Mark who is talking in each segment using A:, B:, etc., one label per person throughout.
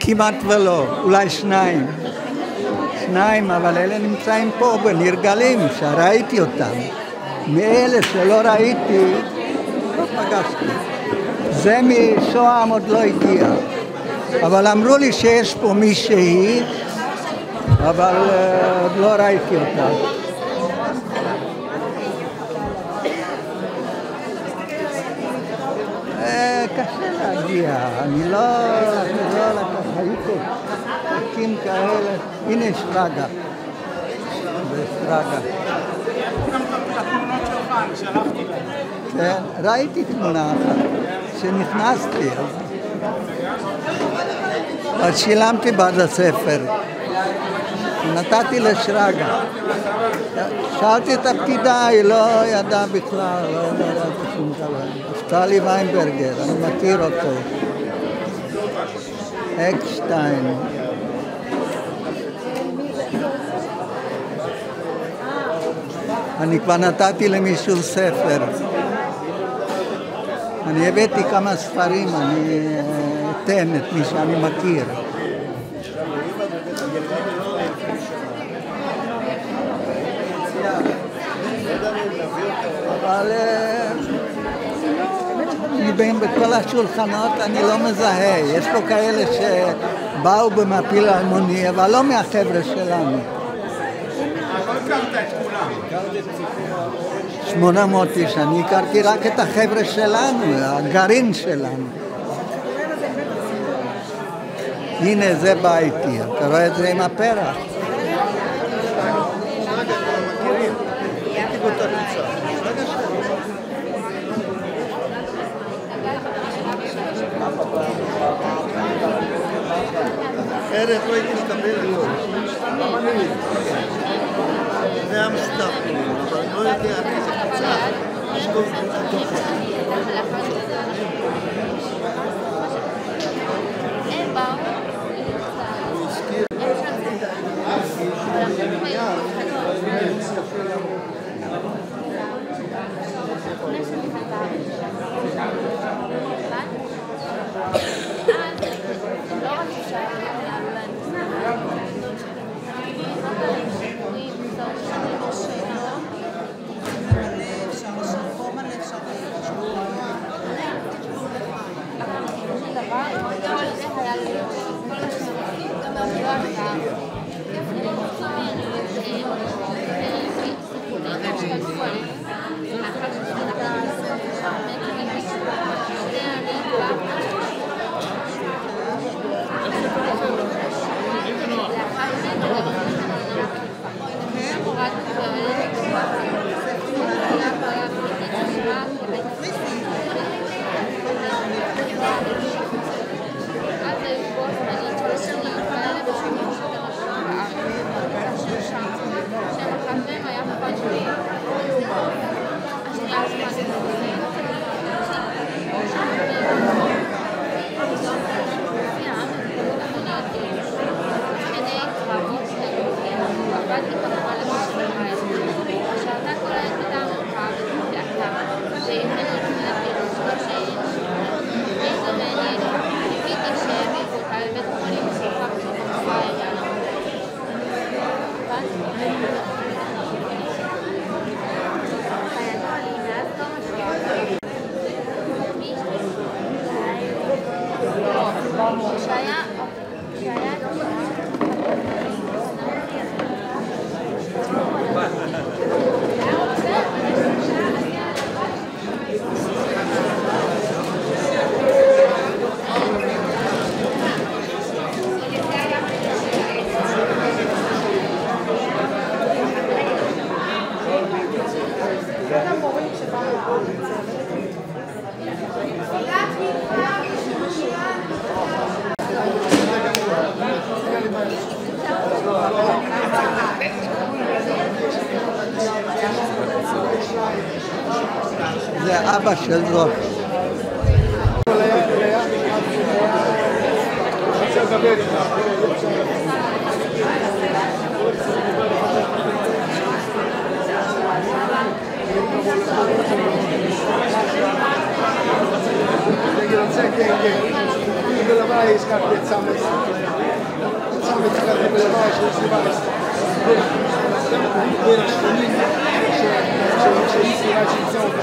A: כמעט ולא, אולי שניים. שניים, אבל אלה נמצאים פה בנרגלים, שראיתי אותם. מאלה שלא ראיתי, לא פגשתי. זה משוהם עוד לא הגיע. אבל אמרו לי שיש פה מישהי, אבל אה, עוד לא ראיתי אותה. אה, קשה להגיע, אני לא, אני לא לקח, היו פה פרקים כאלה, הנה שרגא, זה שרגא. כן, ראיתי תמונה אחת, כשנכנסתי, אז... אז שילמתי בעד הספר, נתתי לשרגא, שאלתי את הפקידה, היא לא ידעה בכלל, לא ידעה שום דבר. נפתלי ויינברגר, אני מכיר אותו. אקשטיין. אני כבר נתתי למישהו ספר. אני הבאתי כמה ספרים, אני אה, אתן את מי שאני מכיר. אבל אה, אני בין בכל השולחנות אני לא מזהה. יש פה כאלה שבאו במפיל אלמוני, אבל לא מהחבר'ה שלנו.
B: לא הכרת את כולם.
A: 800 איש, אני הכרתי רק את החבר'ה שלנו, הגרעין שלנו. הנה, זה בא איתי, אתה רואה את זה עם הפרח?
C: אחרת לא הייתי מקבל. זה היה משותף אבל אני לא יודע מאיזה קבוצה, יש כל קבוצה תוכן. הוא
A: זה אבא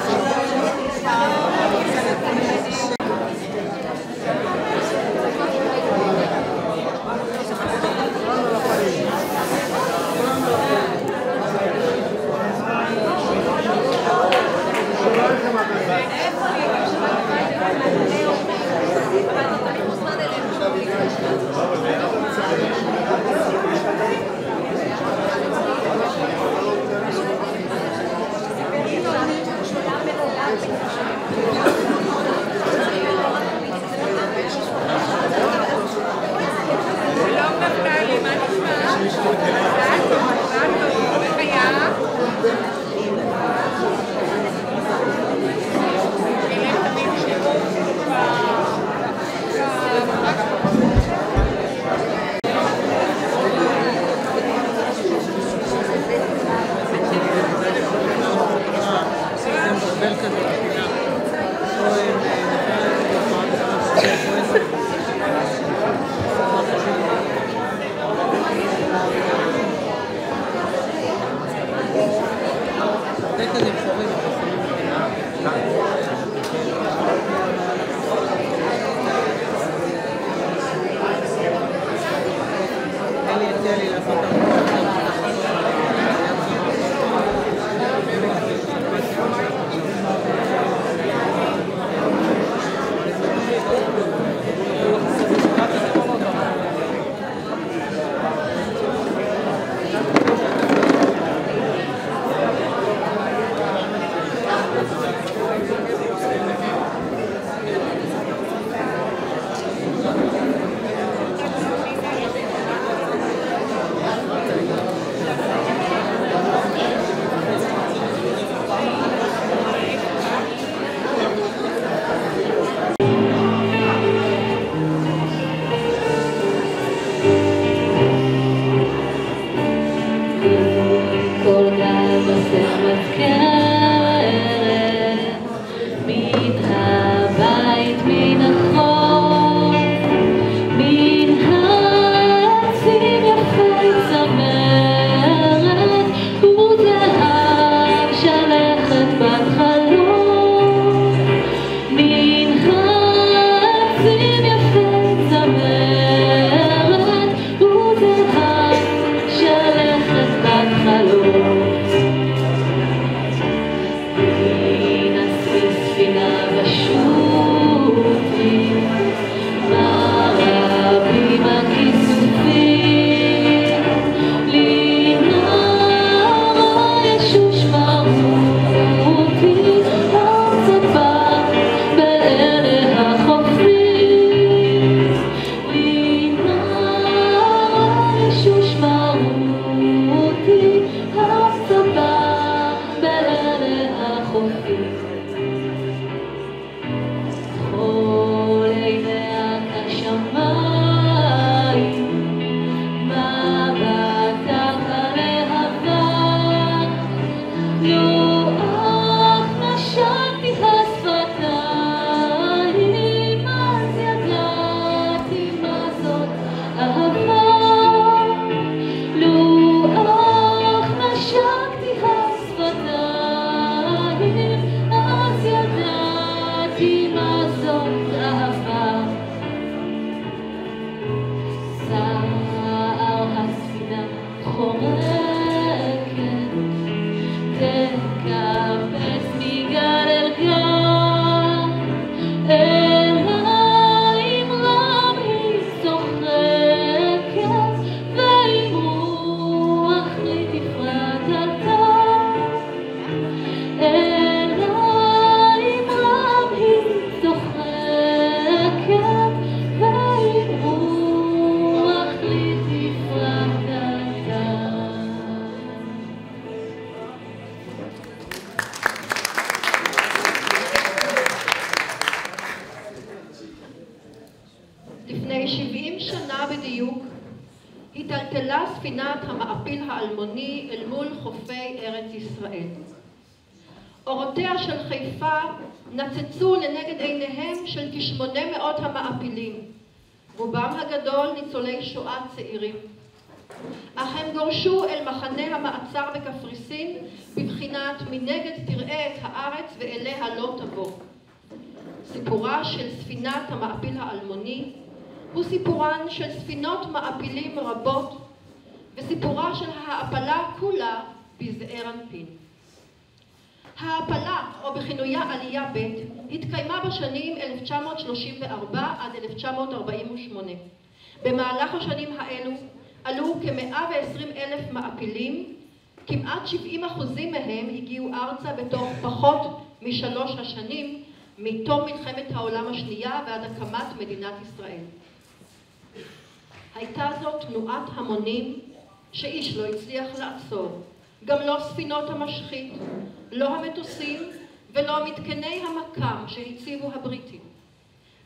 A: של
D: אחוזים מהם הגיעו ארצה בתוך פחות משלוש השנים מתום מלחמת העולם השנייה ועד הקמת מדינת ישראל. הייתה זו תנועת המונים שאיש לא הצליח לעצור, גם לא ספינות המשחית, לא המטוסים ולא מתקני המקם שהציבו הבריטים.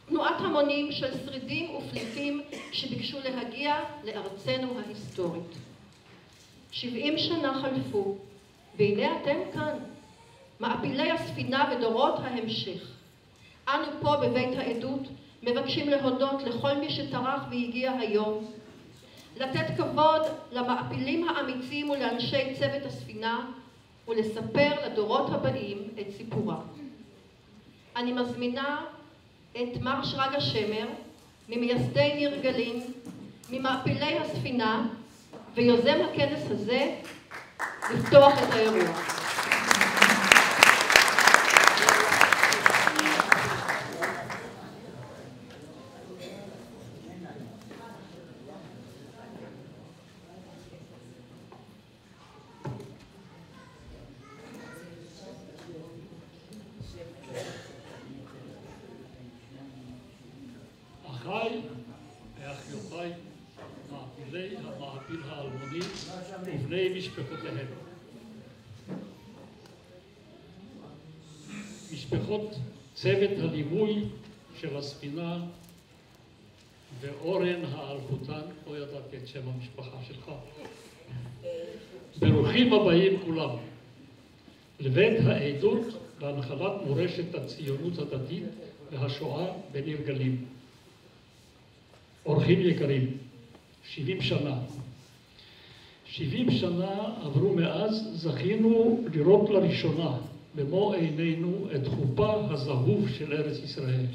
D: תנועת המונים של שרידים ופליטים שביקשו להגיע לארצנו ההיסטורית. שבעים שנה חלפו, והנה אתם כאן, מעפילי הספינה ודורות ההמשך. אנו פה בבית העדות מבקשים להודות לכל מי שטרח והגיע היום, לתת כבוד למעפילים האמיצים ולאנשי צוות הספינה ולספר לדורות הבאים את סיפורם. אני מזמינה את מר שרגא שמר, ממייסדי ניר גלים, ממעפילי הספינה ויוזם הכנס הזה, 言って
E: 分けて読むよ ובני משפחותיהם. משפחות צוות הליווי של הספינה ואורן האלחוטן, לא ידעתי את שם המשפחה שלך. ברוכים הבאים כולם לבית העדות להנחלת מורשת הציונות הדתית והשואה בניר גלים. אורחים יקרים, 70 שנה. 70 שנה עברו מאז, זכינו לראות לראשונה במו עינינו את חופה הזהוב של ארץ ישראל.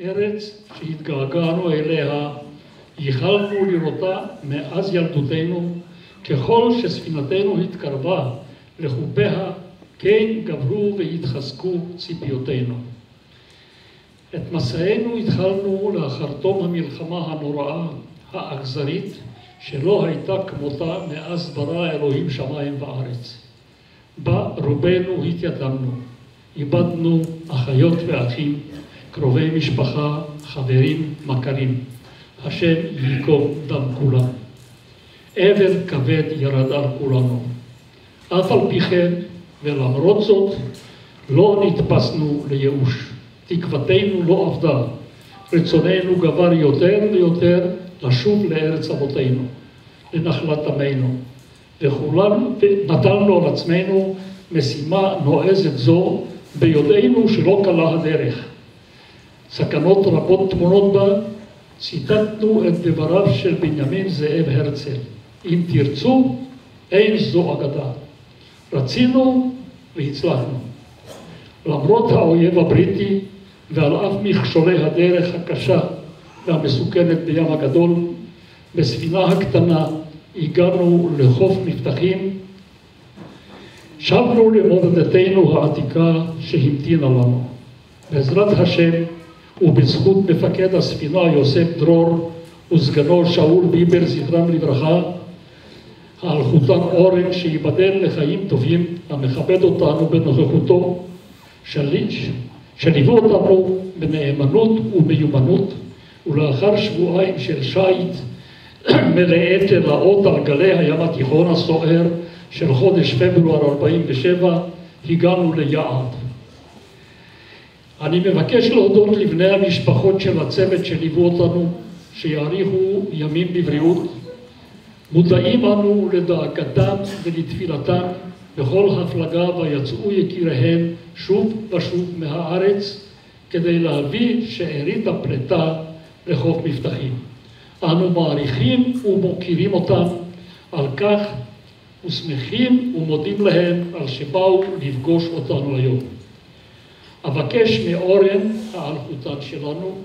E: ארץ שהתגעגענו אליה, ייחלנו לראותה מאז ילדותנו, ככל שספינתנו התקרבה לחופיה, כן גברו והתחזקו ציפיותינו. את מסענו התחלנו לאחר תום המלחמה הנוראה, האכזרית, שלא הייתה כמותה מאז ברא אלוהים שמיים וארץ. בה רובנו התייתמנו, איבדנו אחיות ואחים, קרובי משפחה, חברים, מכרים. השם ייקום דם כולם. אבל כבד ירד על כולנו. אף על פי כן, ולמרות זאת, לא נתפסנו לייאוש. תקוותנו לא עבדה, רצוננו גבר יותר ויותר לשוב לארץ אבותינו, לנחלת עמנו, וכולנו נטלנו על עצמנו משימה נועזת זו ביודענו שלא קלה הדרך. סכנות רבות טמונות בה, ציטטנו את דבריו של בנימין זאב הרצל, אם תרצו, אין זו אגדה. רצינו והצלחנו. למרות האויב הבריטי ועל אף מכשולי הדרך הקשה והמסוכנת בים הגדול, בספינה הקטנה הגענו לחוף מבטחים, שבנו למולדתנו העתיקה שהמתינה לנו. בעזרת השם ובזכות מפקד הספינה יוסף דרור וסגנו שאול ביבר זכרם לברכה, האלחוטן אורן שייבדל לחיים טובים המכבד אותנו בנוכחותו, שליש שליוו אותנו בנאמנות ומיומנות, ולאחר שבועיים של שיט מלאי תלאות על גלי הים התיכון הסוער של חודש פברואר 47, הגענו ליעד. אני מבקש להודות לבני המשפחות של הצוות שליוו אותנו, שיאריכו ימים בבריאות, מודעים אנו לדאגתם ולתפילתם בכל הפלגה ויצאו יקיריהם שוב ושוב מהארץ כדי להביא שארית הפלטה לחוף מבטחים. אנו מעריכים ומוקירים אותם על כך ושמחים ומודים להם על שבאו לפגוש אותנו היום. אבקש מאורן האלחוטן שלנו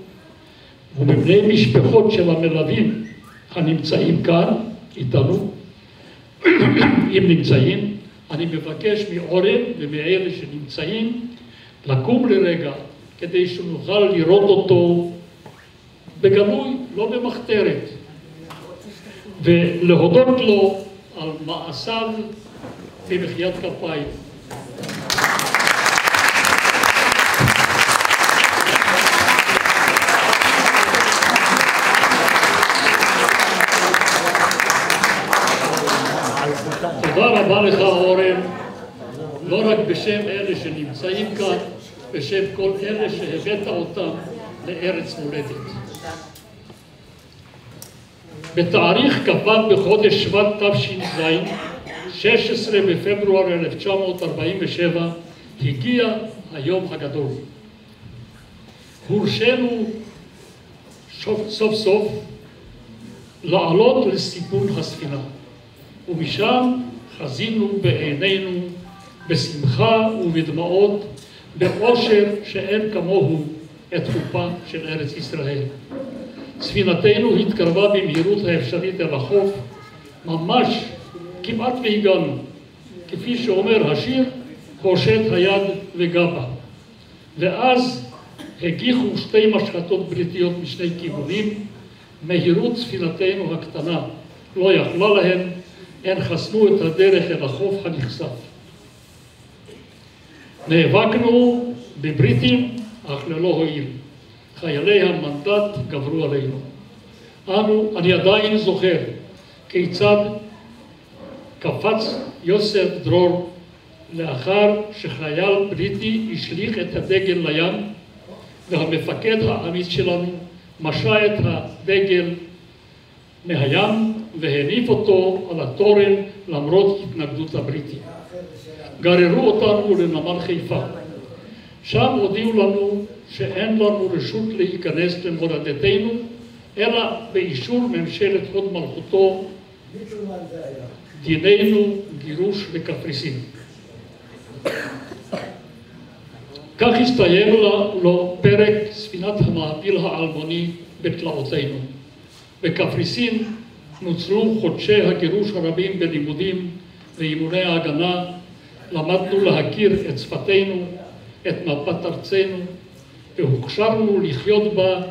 E: ומבני משפחות של המלווים הנמצאים כאן איתנו, אם נמצאים, אני מבקש מאורן ומאלה שנמצאים לקום לרגע כדי שנוכל לראות אותו בגלוי, לא במחתרת, ולהודות לו על מעשיו במחיית כפיים. תודה רבה לך אורן, לא רק בשם אלה שנמצאים כאן, בשם כל אלה שהבאת אותם לארץ מולדת. בתאריך כ"ו בחודש שבט תש"ז, 16 בפברואר 1947, הגיע היום הגדול. הורשינו סוף סוף לעלות לסיפון הספינה. ומשם חזינו בעינינו בשמחה ובדמעות, באושר שאין כמוהו את חופה של ארץ ישראל. ספינתנו התקרבה במהירות האפשרית אל החוף, ממש כמעט והגענו. כפי שאומר השיר, הושט היד וגבה. ואז הגיחו שתי משחטות בריטיות משני כיוונים, מהירות ספינתנו הקטנה לא יכלה להן הן חסמו את הדרך אל החוף הנכסף. נאבקנו בבריטים, אך ללא הועיל. חיילי המנדט גברו עלינו. אנו, אני עדיין זוכר כיצד קפץ יוסף דרור לאחר שחייל בריטי השליך את הדגל לים והמפקד האמיץ שלנו משה את הדגל מהים והניף אותו על התורן למרות התנגדות הבריטים. גררו אותנו לנמל חיפה. שם הודיעו לנו שאין לנו רשות להיכנס למולדתנו, אלא באישור ממשלת הוד מלכותו, דיננו גירוש לקפריסין. כך הסתיים לו פרק ספינת המעפיל האלמוני בתלאותינו. בקפריסין נוצרו חודשי הגירוש הרבים בלימודים ואימוני ההגנה, למדנו להכיר את שפתנו, את מפת ארצנו, והוכשרנו לחיות בה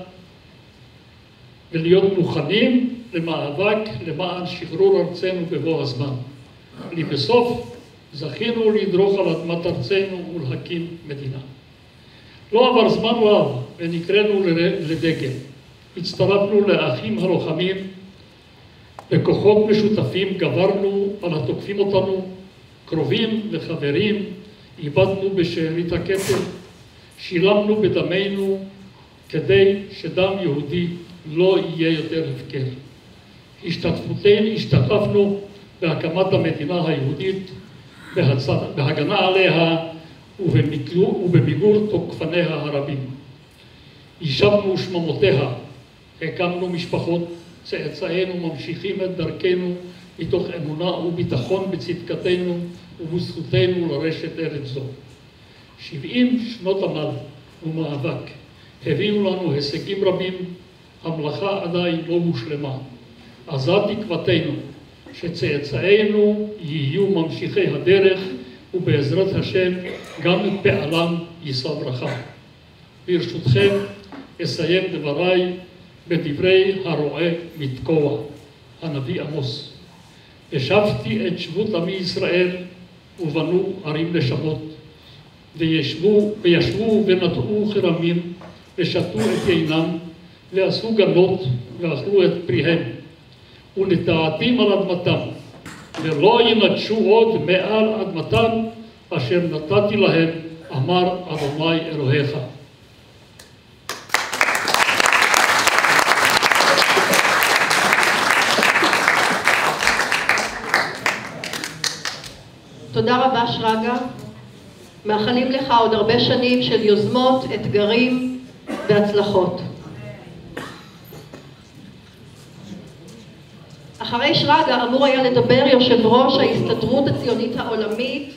E: ולהיות מוכנים למאבק למען שחרור ארצנו בבוא הזמן. לבסוף זכינו לדרוך על אדמת ארצנו ולהקים מדינה. לא עבר זמן רב ונקראנו לדגל. הצטרפנו לאחים הלוחמים, בכוחות משותפים גברנו על התוקפים אותנו, קרובים וחברים, איבדנו בשארית הכתר, שילמנו בדמנו כדי שדם יהודי לא יהיה יותר הפקר. השתתפותנו, השתתפנו בהקמת המדינה היהודית, בהצד, בהגנה עליה ובמיגור תוקפניה הרבים. יישבנו שממותיה הקמנו משפחות, צאצאינו ממשיכים את דרכנו מתוך אמונה וביטחון בצדקתנו ובזכותנו לרשת ארץ זו. שבעים שנות עמל ומאבק הביאו לנו הישגים רבים, המלאכה עדיין לא מושלמה. עזה תקוותנו שצאצאינו יהיו ממשיכי הדרך ובעזרת השם גם פעלם יישא ברכה. ברשותכם אסיים דבריי בדברי הרועה מתקוע, הנביא עמוס. השבתי את שבות עמי ישראל ובנו ערים לשמות, וישבו, וישבו ונטעו חרמים, ושתו את עינם ועשו גנות, ואכלו את פריהם, ונטעתים על אדמתם, ולא ינטשו עוד מעל אדמתם, אשר נתתי להם, אמר אדוני אלוהיך.
D: תודה רבה שרגא. מאחלים לך עוד הרבה שנים של יוזמות, אתגרים והצלחות. אחרי שרגא אמור היה לדבר יושב ראש ההסתדרות הציונית העולמית,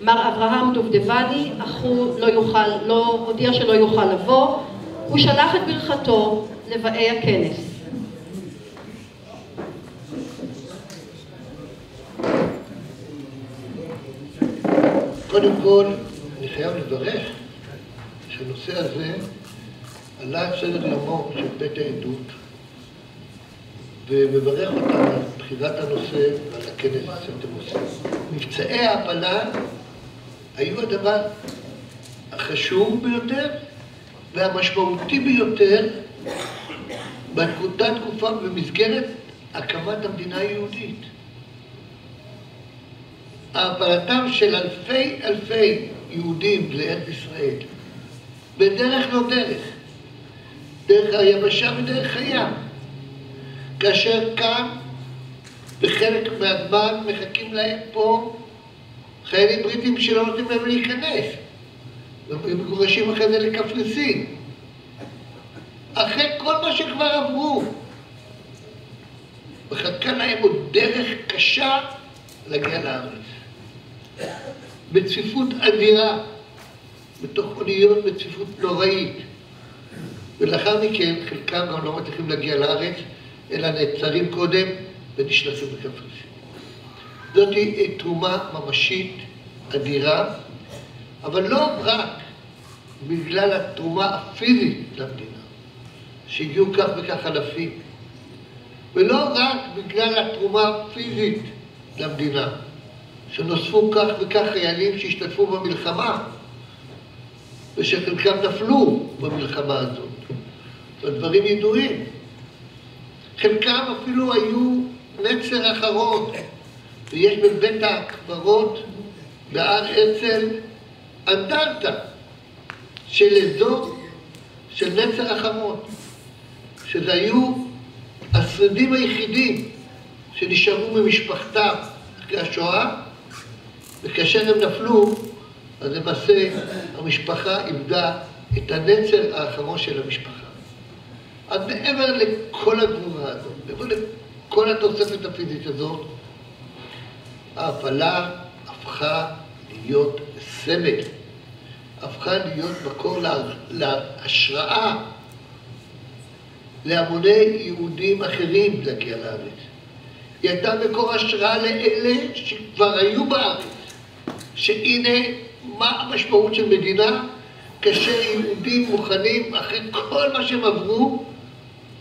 D: מר אברהם דובדבני, אך הוא לא יוכל, לא, הודיע שלא יוכל לבוא. הוא שלח את ברכתו לבאי הכנס.
C: קודם כל, אני חייב לברך שהנושא הזה עלה על סדר יומו של בית העדות ומברך אותם על בחירת הנושא ועל הכנס שאתם עושים. מבצעי ההעפלה היו הדבר החשוב ביותר והמשמעותי ביותר באותה תקופה במסגרת הקמת המדינה היהודית. העברתם של אלפי אלפי יהודים לארץ ישראל, בדרך לא דרך, דרך היבשה ודרך הים, כאשר כאן בחלק מהזמן מחכים להם פה חיילים בריטים שלא נותנים להם להיכנס, והם מגורשים אחרי זה לקפריסין. אחרי כל מה שכבר עברו, מחכה להם עוד דרך קשה להגיע לארץ. בצפיפות אדירה, בתוך אוניות בצפיפות נוראית. ולאחר מכן חלקם גם לא מצליחים להגיע לארץ, אלא נעצרים קודם ונשלחים לקפריסין. זאת תרומה ממשית אדירה, אבל לא רק בגלל התרומה הפיזית למדינה, שהגיעו כך וכך אלפים, ולא רק בגלל התרומה הפיזית למדינה, שנוספו כך וכך חיילים שהשתתפו במלחמה, ושחלקם נפלו במלחמה הזאת. הדברים ידועים. חלקם אפילו היו נצר אחרון, ויש בבית הקברות בהר אצל אנדרטה של אזור של נצר אחרון, שזה היו השרידים היחידים שנשארו ממשפחתם אחרי השואה, וכאשר הם נפלו, אז למעשה המשפחה איבדה את הנצר האחרון של המשפחה. אז מעבר לכל הגבורה הזאת, מעבר לכל התוספת הפיזית הזאת, ההפעלה הפכה להיות סמל, הפכה להיות מקור להשראה להמוני יהודים אחרים להגיע לארץ. היא הייתה מקור השראה לאלה שכבר היו בארץ, שהנה מה המשמעות של מדינה כאשר יהודים מוכנים, אחרי כל מה שהם עברו,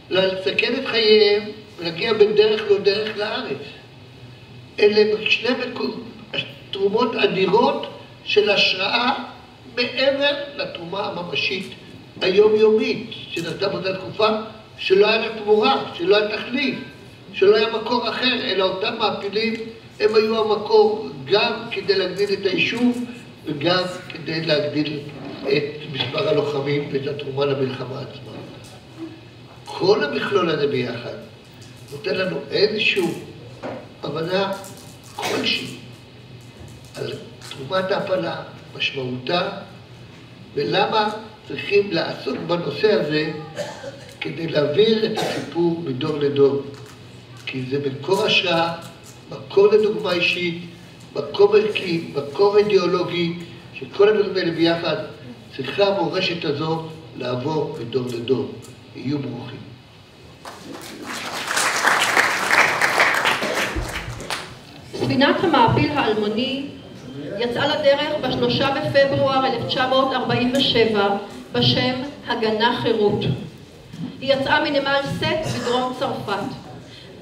C: לסכן את חייהם ולהגיע בין דרך לא דרך לארץ. אלה שני תרומות אדירות של השראה מעבר לתרומה הממשית היומיומית שנעשתה באותה תקופה, שלא היה לה תמורה, שלא היה תחליף, שלא היה מקור אחר, אלא אותם מעפילים הם היו המקור גם כדי להגדיל את היישוב וגם כדי להגדיל את מספר הלוחמים ואת התרומה למלחמה עצמה. כל המכלול הזה ביחד נותן לנו איזושהי הבנה כלשהי על תרומת ההפלה, משמעותה, ולמה צריכים לעסוק בנושא הזה כדי להעביר את הסיפור מדור לדור. כי זה מקור השראה, מקור לדוגמה אישית, מקור ערכי, מקור אידיאולוגי, שכל הדברים האלה ביחד צריכה המורשת הזו לעבור מדור לדור. יהיו ברוכים.
D: ספינת המעפיל האלמוני יצאה לדרך בשלושה בפברואר 1947 בשם הגנה חירות. היא יצאה מנמל סט בדרום צרפת.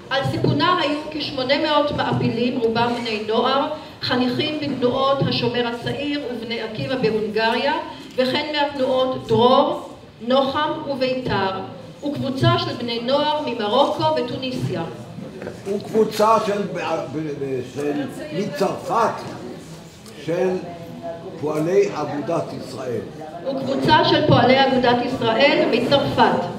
D: על סיפונה היו כ-800 מעפילים, רובם בני נוער, חניכים בתנועות השומר הצעיר ובני עקיבא בהונגריה, וכן מהתנועות דרור, נוחם וביתר, וקבוצה של בני נוער ממרוקו וטוניסיה.
F: וקבוצה של, של מצרפת של פועלי אגודת ישראל.
D: וקבוצה של פועלי אגודת ישראל מצרפת.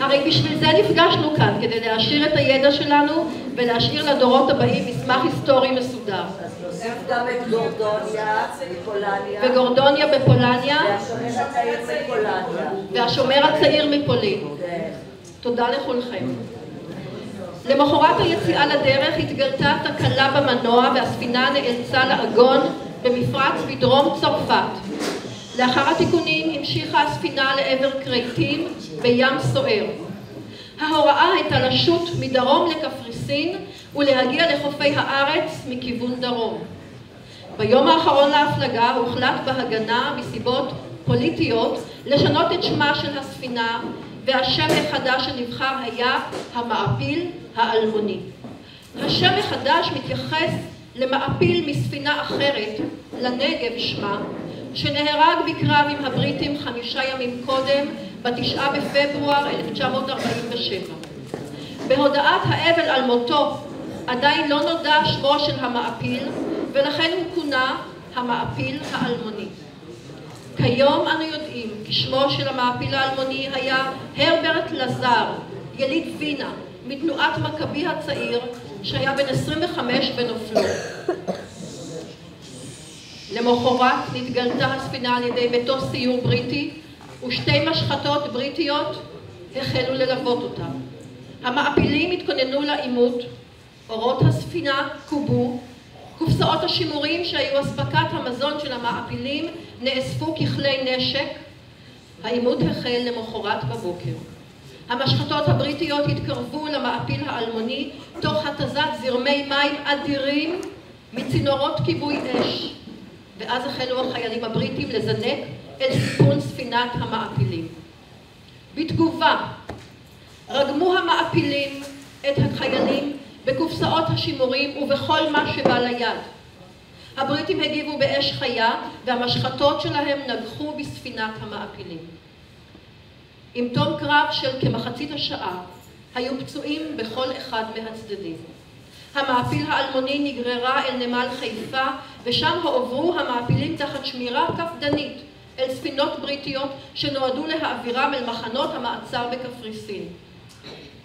D: הרי בשביל זה נפגשנו כאן, כדי להעשיר את הידע שלנו ולהשאיר לדורות הבאים מסמך היסטורי מסודר.
G: נוסיף גם את גורדוניה מפולניה.
D: וגורדוניה בפולניה
G: והשומר הצעיר מפולניה.
D: והשומר הצעיר מפולין.
G: כן.
D: תודה לכולכם. למחרת היציאה לדרך התגלתה תקלה במנוע והספינה נאלצה לעגון במפרץ בדרום צרפת. לאחר התיקונים המשיכה הספינה לעבר כרתים בים סוער. ההוראה הייתה לשוט מדרום לקפריסין ולהגיע לחופי הארץ מכיוון דרום. ביום האחרון להפלגה הוחלט בהגנה מסיבות פוליטיות לשנות את שמה של הספינה והשם החדש שנבחר היה המעפיל האלמוני. השם החדש מתייחס למעפיל מספינה אחרת, לנגב שמה, שנהרג בקרב עם הבריטים חמישה ימים קודם, בתשעה בפברואר 1947. בהודעת האבל על מותו עדיין לא נודע שמו של המעפיל, ולכן הוא כונה המעפיל האלמוני. כיום אנו יודעים כי שמו של המעפיל האלמוני היה הרברט לזר, יליד וינה, מתנועת מכבי הצעיר, שהיה בן 25 בנופלו. למחרת נתגלתה הספינה על ידי מטוס סיור בריטי ושתי משחטות בריטיות החלו ללוות אותה. המעפילים התכוננו לעימות, אורות הספינה כובו, קופסאות השימורים שהיו אספקת המזון של המעפילים נאספו ככלי נשק, העימות החל למחרת בבוקר. המשחטות הבריטיות התקרבו למעפיל האלמוני תוך התזת זרמי מים אדירים מצינורות כיבוי אש. ואז החלו החיילים הבריטים לזנק אל סיפון ספינת המעפילים. בתגובה רגמו המעפילים את החיילים בקופסאות השימורים ובכל מה שבא ליד. הבריטים הגיבו באש חיה והמשחטות שלהם נגחו בספינת המעפילים. עם תום קרב של כמחצית השעה היו פצועים בכל אחד מהצדדים. המעפיל האלמוני נגררה אל נמל חיפה ושם הועברו המעפילים תחת שמירה קפדנית אל ספינות בריטיות שנועדו להעבירם אל מחנות המעצר בקפריסין.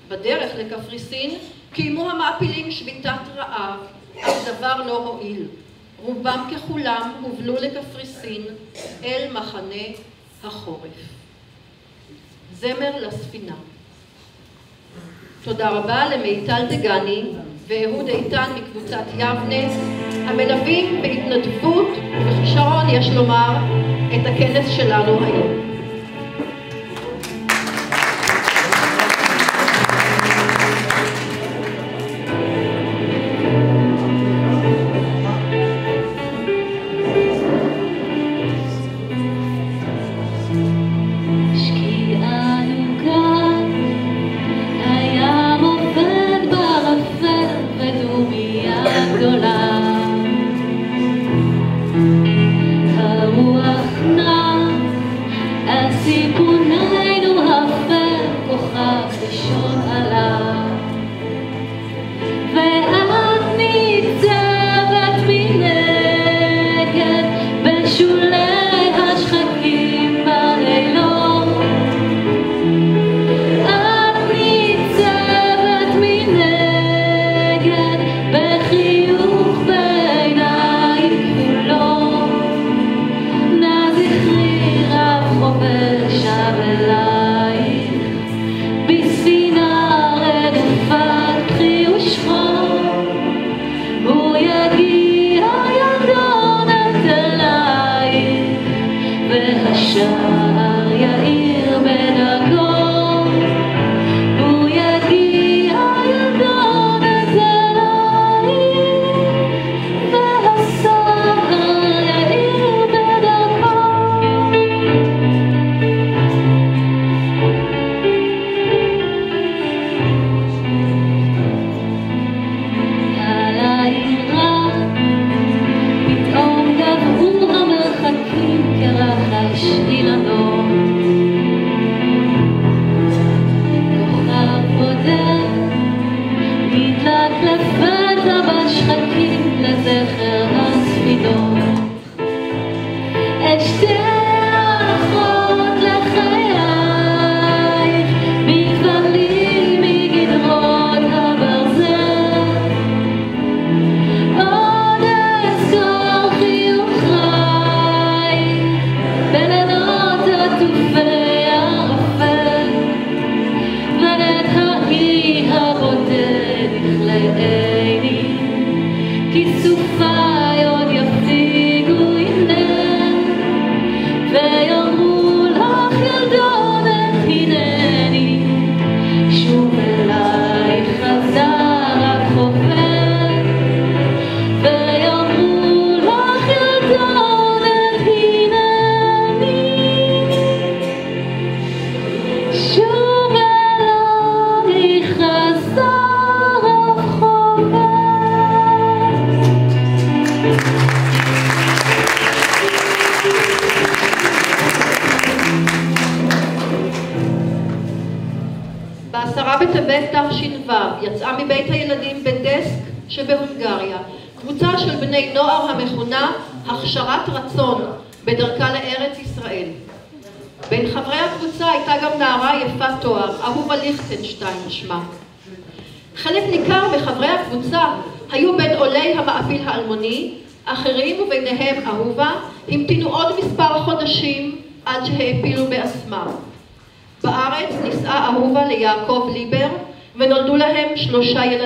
D: בדרך לקפריסין קיימו המעפילים שביתת רעב, אך דבר לא הועיל. רובם ככולם הובלו לקפריסין אל מחנה החורף. זמר לספינה. תודה רבה למיטל דגני ואהוד איתן מקבוצת יבנה, המלווים בהתנדבות ובכישרון, יש לומר, את הכנס שלנו היום.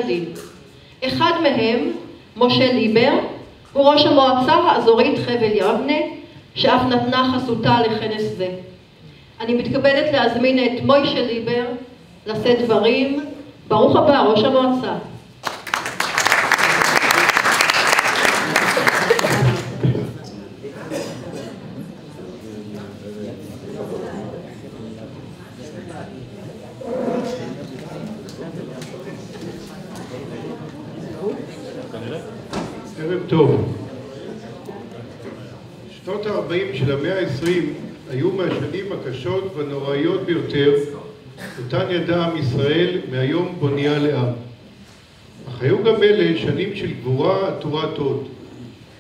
D: ילדים. אחד מהם, משה ליבר, הוא ראש המועצה האזורית חבל יבנה, שאף נתנה חסותה לכנס זה. אני מתכבדת להזמין את מוישה ליבר לשאת דברים. ברוך הבא, ראש המועצה.
H: ערב טוב. שנות ה-40 של המאה ה-20 היו מהשנים הקשות והנוראיות ביותר אותן ידע עם ישראל מהיום בו נהיה לעם. אך היו גם אלה שנים של גבורה עטורת הוד.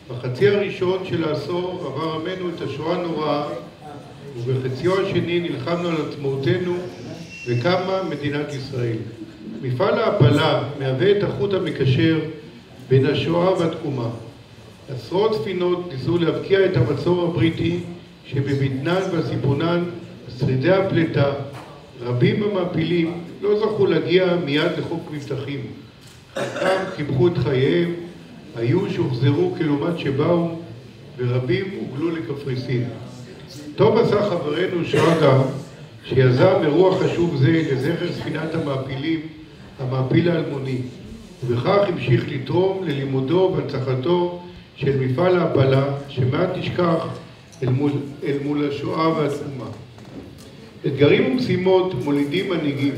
H: בחצי הראשון של העשור עבר עמנו את השואה הנוראה ובחציו השני נלחמנו על עצמאותנו וקמה מדינת ישראל. מפעל ההעפלה מהווה את החוט המקשר בין השואה והתקומה. עשרות ספינות ניסו להבקיע את המצור הבריטי שבבטנן והסיפונן, שרידי הפלטה, רבים המעפילים לא זכו להגיע מיד לחוף מבטחים. חלקם קיפחו את חייהם, היו שהוחזרו כלעומת שבאו, ורבים הוגלו לקפריסין. טוב עשה חברנו שרגא שיזם אירוע חשוב זה לזכר ספינת המעפילים, המעפיל האלמוני, ובכך המשיך לתרום ללימודו והנצחתו של מפעל ההעפלה, שמעט נשכח אל מול, אל מול השואה והתקומה. אתגרים ומשימות מולידים מנהיגים.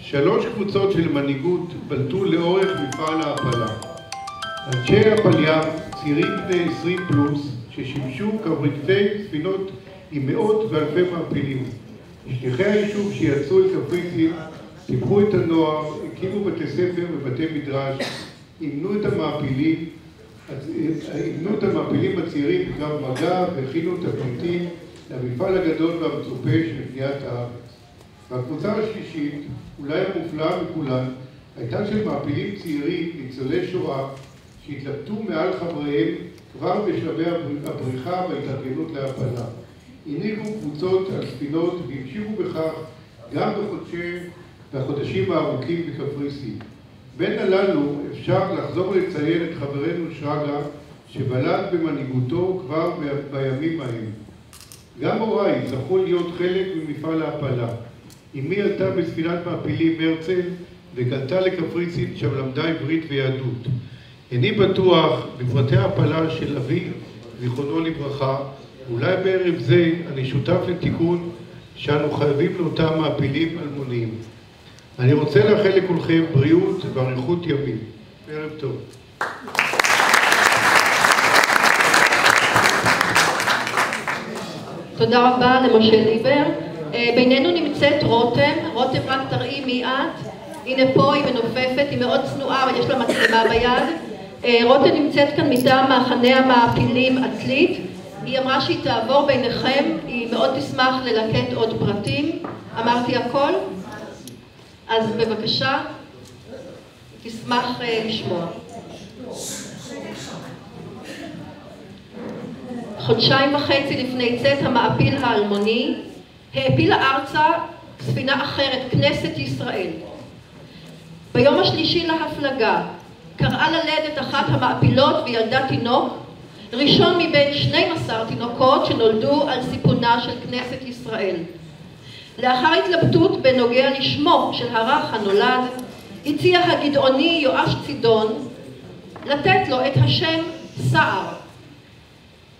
H: שלוש קבוצות של מנהיגות בלטו לאורך מפעל ההעפלה. אנשי הפליה, צעירים בני 20 פלוס, ששימשו כבריתי ספינות עם מאות ואלפי מעפילים. שליחי היישוב שיצאו אל קפריסין, טיפחו את הנוער, הקימו בתי ספר ובתי מדרש, אימנו את המעפילים, אימנו את המעפילים הצעירים בקרב מגע והכינו את הפליטים למפעל הגדול והמצופה של בניית הארץ. והקבוצה השלישית, אולי המופלאה מכולן, הייתה של מעפילים צעירים, ניצולי שואה, שהתלבטו מעל חבריהם כבר בשלבי הבריחה וההתארגנות להפלה. הנהיגו קבוצות על ספינות והמשיכו בכך גם בחודשי, בחודשים הארוכים בקפריסין. בין הללו אפשר לחזור ולציין את חברנו שרגא שבלט במנהיגותו כבר בימים ההם. גם הוריי זכו להיות חלק ממפעל ההעפלה. אמי עלתה בספינת מעפילים הרצל וגלתה לקפריסין שם למדה עברית ויהדות. איני בטוח בפרטי ההעפלה של אבי, זיכרונו לברכה, אולי בערב זה אני שותף לתיקון שאנו חייבים לאותם מעפילים אלמוניים. אני רוצה לאחל לכולכם בריאות ואריכות ימים. ערב טוב.
D: תודה רבה למשה ליבר. אה, בינינו נמצאת רותם, רותם רק תראי מי את. הנה פה היא מנופפת, היא מאוד צנועה אבל יש לה מצלמה ביד. אה, רותם נמצאת כאן מטעם מחנה המעפילים עתלית. היא אמרה שהיא תעבור ביניכם, היא מאוד תשמח ללקט עוד פרטים. אמרתי הכל? אז בבקשה, תשמח אה, לשמוע. חודשיים וחצי לפני צאת המעפיל האלמוני, העפילה ארצה ספינה אחרת, כנסת ישראל. ביום השלישי להפלגה קראה ללדת אחת המעפילות וילדה תינוק, ראשון מבין 12 תינוקות שנולדו על סיפונה של כנסת ישראל. לאחר התלבטות בנוגע לשמו של הרך הנולד, הציע הגדעוני יואש צידון לתת לו את השם סער.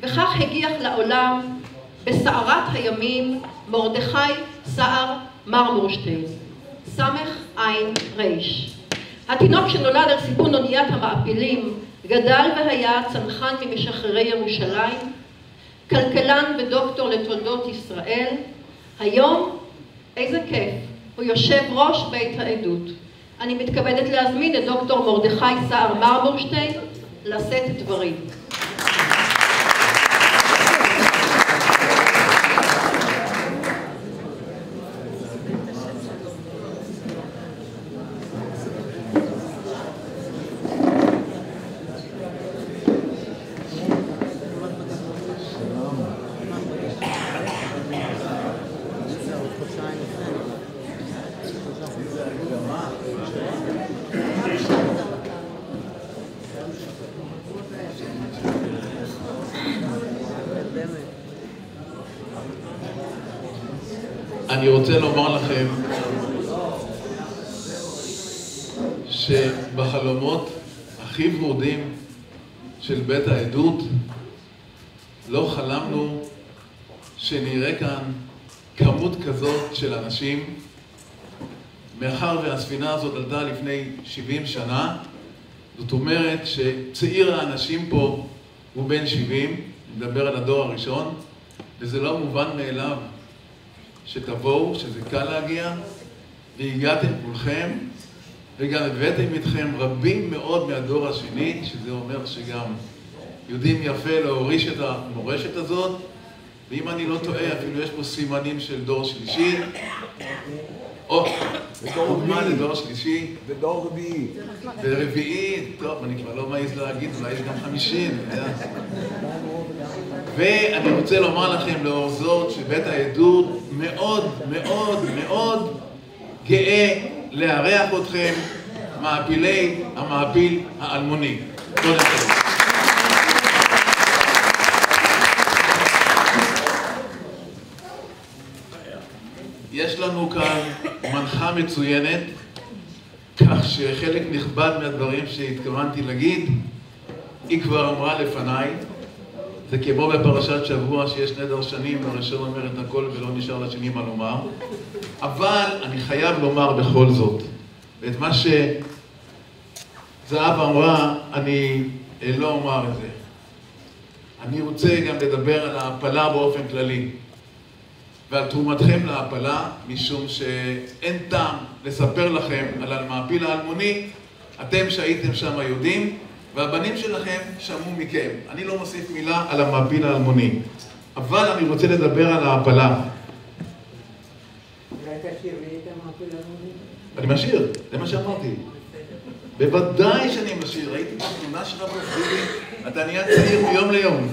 D: וכך הגיח לעולם בסערת הימים מרדכי סער מרמורשטיין, ריש. התינוק שנולד על סיפון אוניית המעפילים גדל והיה צנחן ממשחררי ירושלים, כלכלן ודוקטור לתולדות ישראל, היום איזה כיף, הוא יושב ראש בית העדות. אני מתכבדת להזמין את דוקטור מרדכי סער מרמורשטיין לשאת דברים.
I: אני רוצה לומר לכם שבחלומות הכי ורודים של בית העדות לא חלמנו שנראה כאן כמות כזאת של אנשים. מאחר והספינה הזאת עלתה לפני 70 שנה זאת אומרת שצעיר האנשים פה הוא בן 70 נדבר על הדור הראשון וזה לא מובן מאליו שתבואו, שזה קל להגיע, והגעתם כולכם, וגם הבאתם איתכם רבים מאוד מהדור השני, שזה אומר שגם יודעים יפה להוריש את המורשת הזאת, ואם אני לא טועה, אפילו יש פה סימנים של דור שלישי. או, דוגמה לדור שלישי.
F: ודור רביעי.
I: ורביעי, טוב, אני כבר לא מעז להגיד, אולי יש גם חמישים. ואני רוצה לומר לכם לאור זאת שבית העדות מאוד מאוד מאוד גאה לארח אתכם מעפילי המעפיל האלמוני. תודה רבה. יש לנו כאן מנחה מצוינת, כך שחלק נכבד מהדברים שהתכוונתי להגיד, היא כבר אמרה לפניי. זה כמו בפרשת שבוע שיש שני דרשנים, הראשון אומר את הכל ולא נשאר לשני מה לומר. אבל אני חייב לומר בכל זאת, ואת מה שזהב אמרה, אני לא אומר את זה. אני רוצה גם לדבר על ההעפלה באופן כללי. ועל תרומתכם להעפלה, משום שאין טעם לספר לכם על המעפיל האלמוני, אתם שהייתם שם יודעים, והבנים שלכם שמעו מכם. אני לא מוסיף מילה על המעפיל האלמוני, אבל אני רוצה לדבר על ההעפלה. אני משאיר, זה מה שאמרתי. בוודאי שאני משאיר, ראיתי בתמונה שלך בפרידי, אתה נהיה צעיר מיום ליום.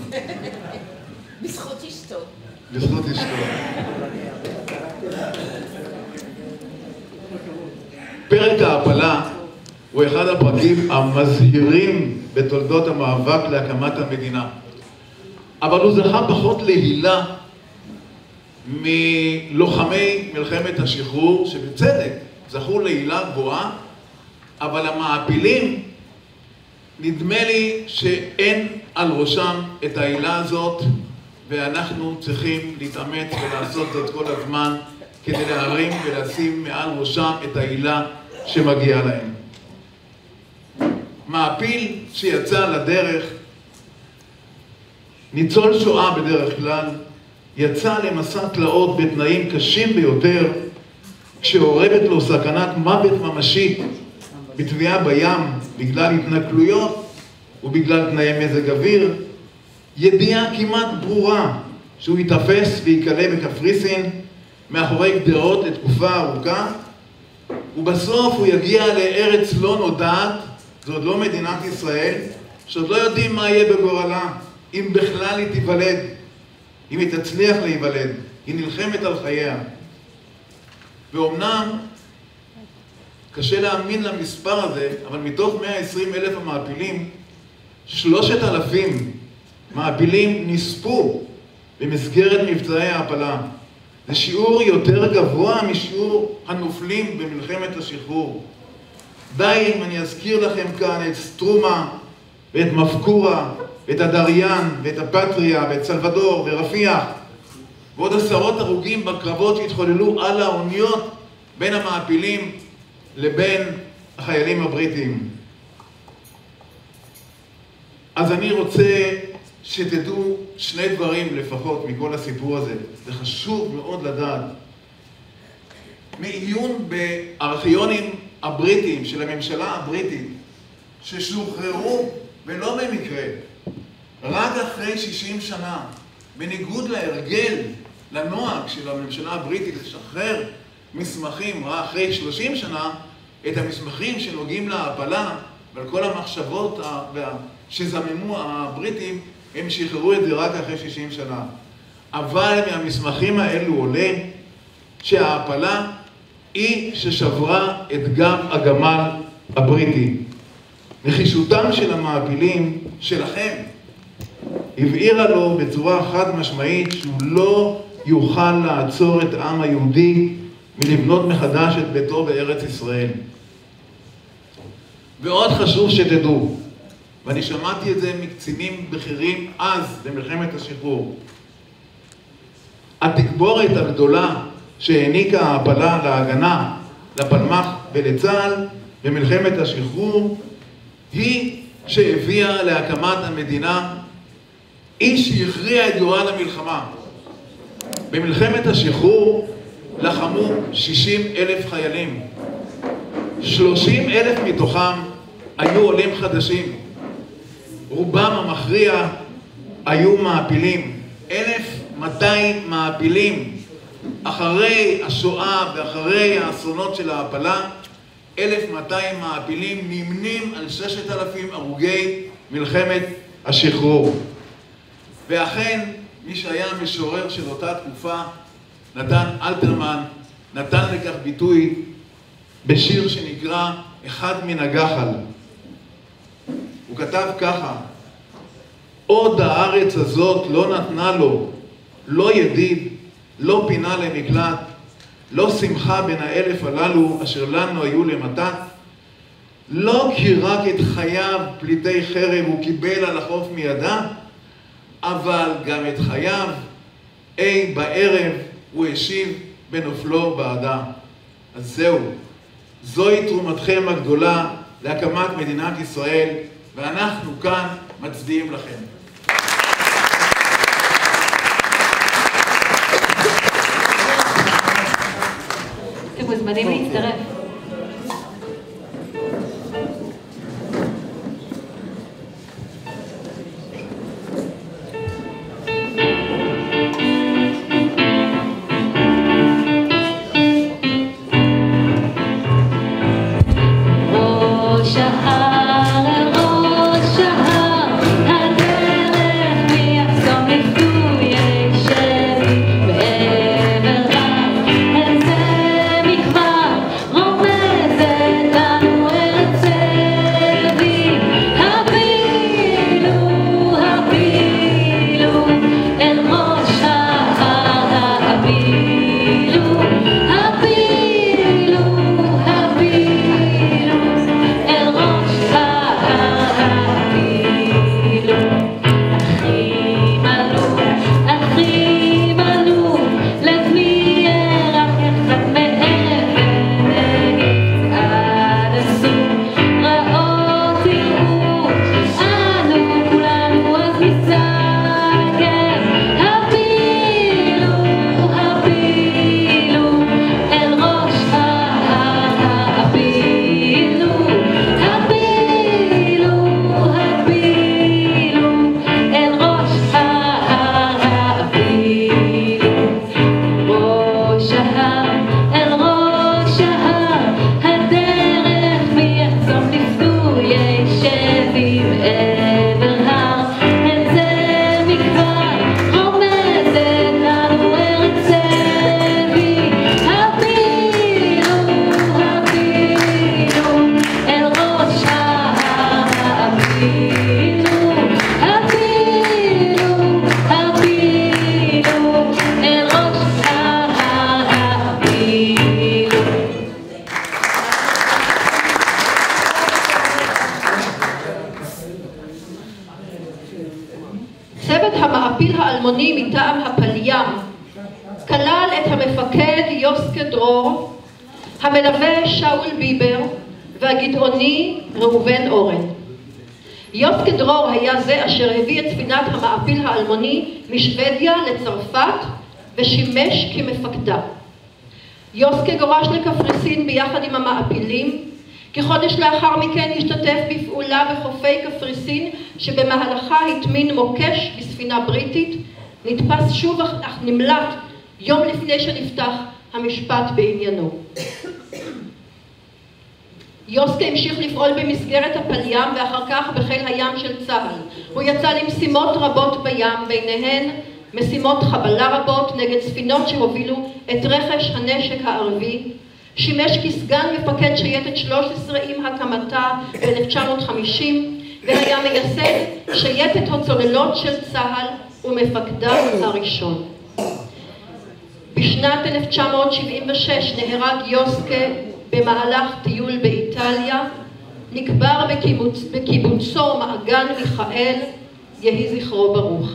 G: בזכות אשתו.
I: בזכות אשתו. פרק ההעפלה הוא אחד הפרקים המזהירים בתולדות המאבק להקמת המדינה. אבל הוא זכה פחות להילה מלוחמי מלחמת השחרור, שבצדק זכו להילה גבוהה, אבל המעפילים, נדמה לי שאין על ראשם את ההילה הזאת ואנחנו צריכים להתאמץ ולעשות זאת כל הזמן כדי להרים ולשים מעל ראשם את ההילה שמגיעה להם. מעפיל שיצא לדרך, ניצול שואה בדרך כלל, יצא למסע תלאות בתנאים קשים ביותר, כשאורבת לו סכנת מוות ממשית בטביעה בים בגלל התנכלויות ובגלל תנאי מזג אוויר, ידיעה כמעט ברורה שהוא ייתפס ויקלה בקפריסין מאחורי גדרות לתקופה ארוכה ובסוף הוא יגיע לארץ לא נודעת, זו עוד לא מדינת ישראל, שעוד לא יודעים מה יהיה בגורלה, אם בכלל היא תיוולד, אם היא תצליח להיוולד, היא נלחמת על חייה. ואומנם קשה להאמין למספר הזה, אבל מתוך 120 אלף המעפילים, שלושת אלפים מעפילים נספו במסגרת מבצעי ההעפלה. זה שיעור יותר גבוה משיעור הנופלים במלחמת השחרור. די אם אני אזכיר לכם כאן את סטרומה ואת מפקורה ואת הדריאן ואת הפטריה ואת סלבדור ורפיח ועוד עשרות הרוגים בקרבות שהתחוללו על האוניות בין המעפילים לבין החיילים הבריטים. אז אני רוצה שתדעו שני דברים לפחות מכל הסיפור הזה. זה חשוב מאוד לדעת. מעיון בארכיונים הבריטים, של הממשלה הבריטית, ששוחררו, ולא במקרה, רק אחרי 60 שנה, בניגוד להרגל, לנוהג של הממשלה הבריטית לשחרר מסמכים רק אחרי 30 שנה, את המסמכים שנוגעים להעפלה ועל כל המחשבות שזממו הבריטים, הם שחררו את זה רק אחרי 60 שנה. אבל מהמסמכים האלו עולה שההעפלה היא ששברה את גב הגמל הבריטי. נחישותם של המעפילים, שלכם, הבהירה לו בצורה חד משמעית שהוא לא יוכל לעצור את העם היהודי מלבנות מחדש את ביתו בארץ ישראל. ועוד חשוב שתדעו, ואני שמעתי את זה מקצינים בכירים אז, במלחמת השחרור, התגבורת הגדולה שהעניקה ההעפלה להגנה, לפלמ"ח ולצה"ל במלחמת השחרור היא שהביאה להקמת המדינה, היא שהכריעה את גורל המלחמה. במלחמת השחרור לחמו 60 אלף חיילים. 30 אלף מתוכם היו עולים חדשים. רובם המכריע היו מעפילים. 1,200 מעפילים אחרי השואה ואחרי האסונות של ההעפלה, 1,200 מעפילים נמנים על 6,000 הרוגי מלחמת השחרור. ואכן, מי שהיה המשורר של אותה תקופה, נתן אלתרמן, נתן לכך ביטוי בשיר שנקרא אחד מן הגחל. הוא כתב ככה: עוד הארץ הזאת לא נתנה לו, לא ידיד, לא פינה למקלט, לא שמחה בין האלף הללו אשר לנו היו למתת, לא כי רק את חייו פליטי חרב הוא קיבל על החוף מידה, אבל גם את חייו, אי בערב הוא השיב בנופלו בעדה. אז זהו, זוהי תרומתכם הגדולה להקמת מדינת ישראל, ואנחנו כאן מצדיעים לכם.
J: אתם מוזמנים להצטרף.
D: שבמהלכה הטמין מוקש בספינה בריטית, נתפס שוב אך נמלט יום לפני שנפתח המשפט בעניינו. יוסקה המשיך לפעול במסגרת הפליים ואחר כך בחיל הים של צה"ל. הוא יצא למשימות רבות בים, ביניהן משימות חבלה רבות נגד ספינות שהובילו את רכש הנשק הערבי, שימש כסגן מפקד שייטת 13 עם הקמתה ב-1950 והיה מייסד שייטת הצוללות של צה"ל ומפקדה הראשון. בשנת 1976 נהרג יוסקה במהלך טיול באיטליה, נקבר בקיבוץ, בקיבוצו מעגן מיכאל, יהי זכרו ברוך.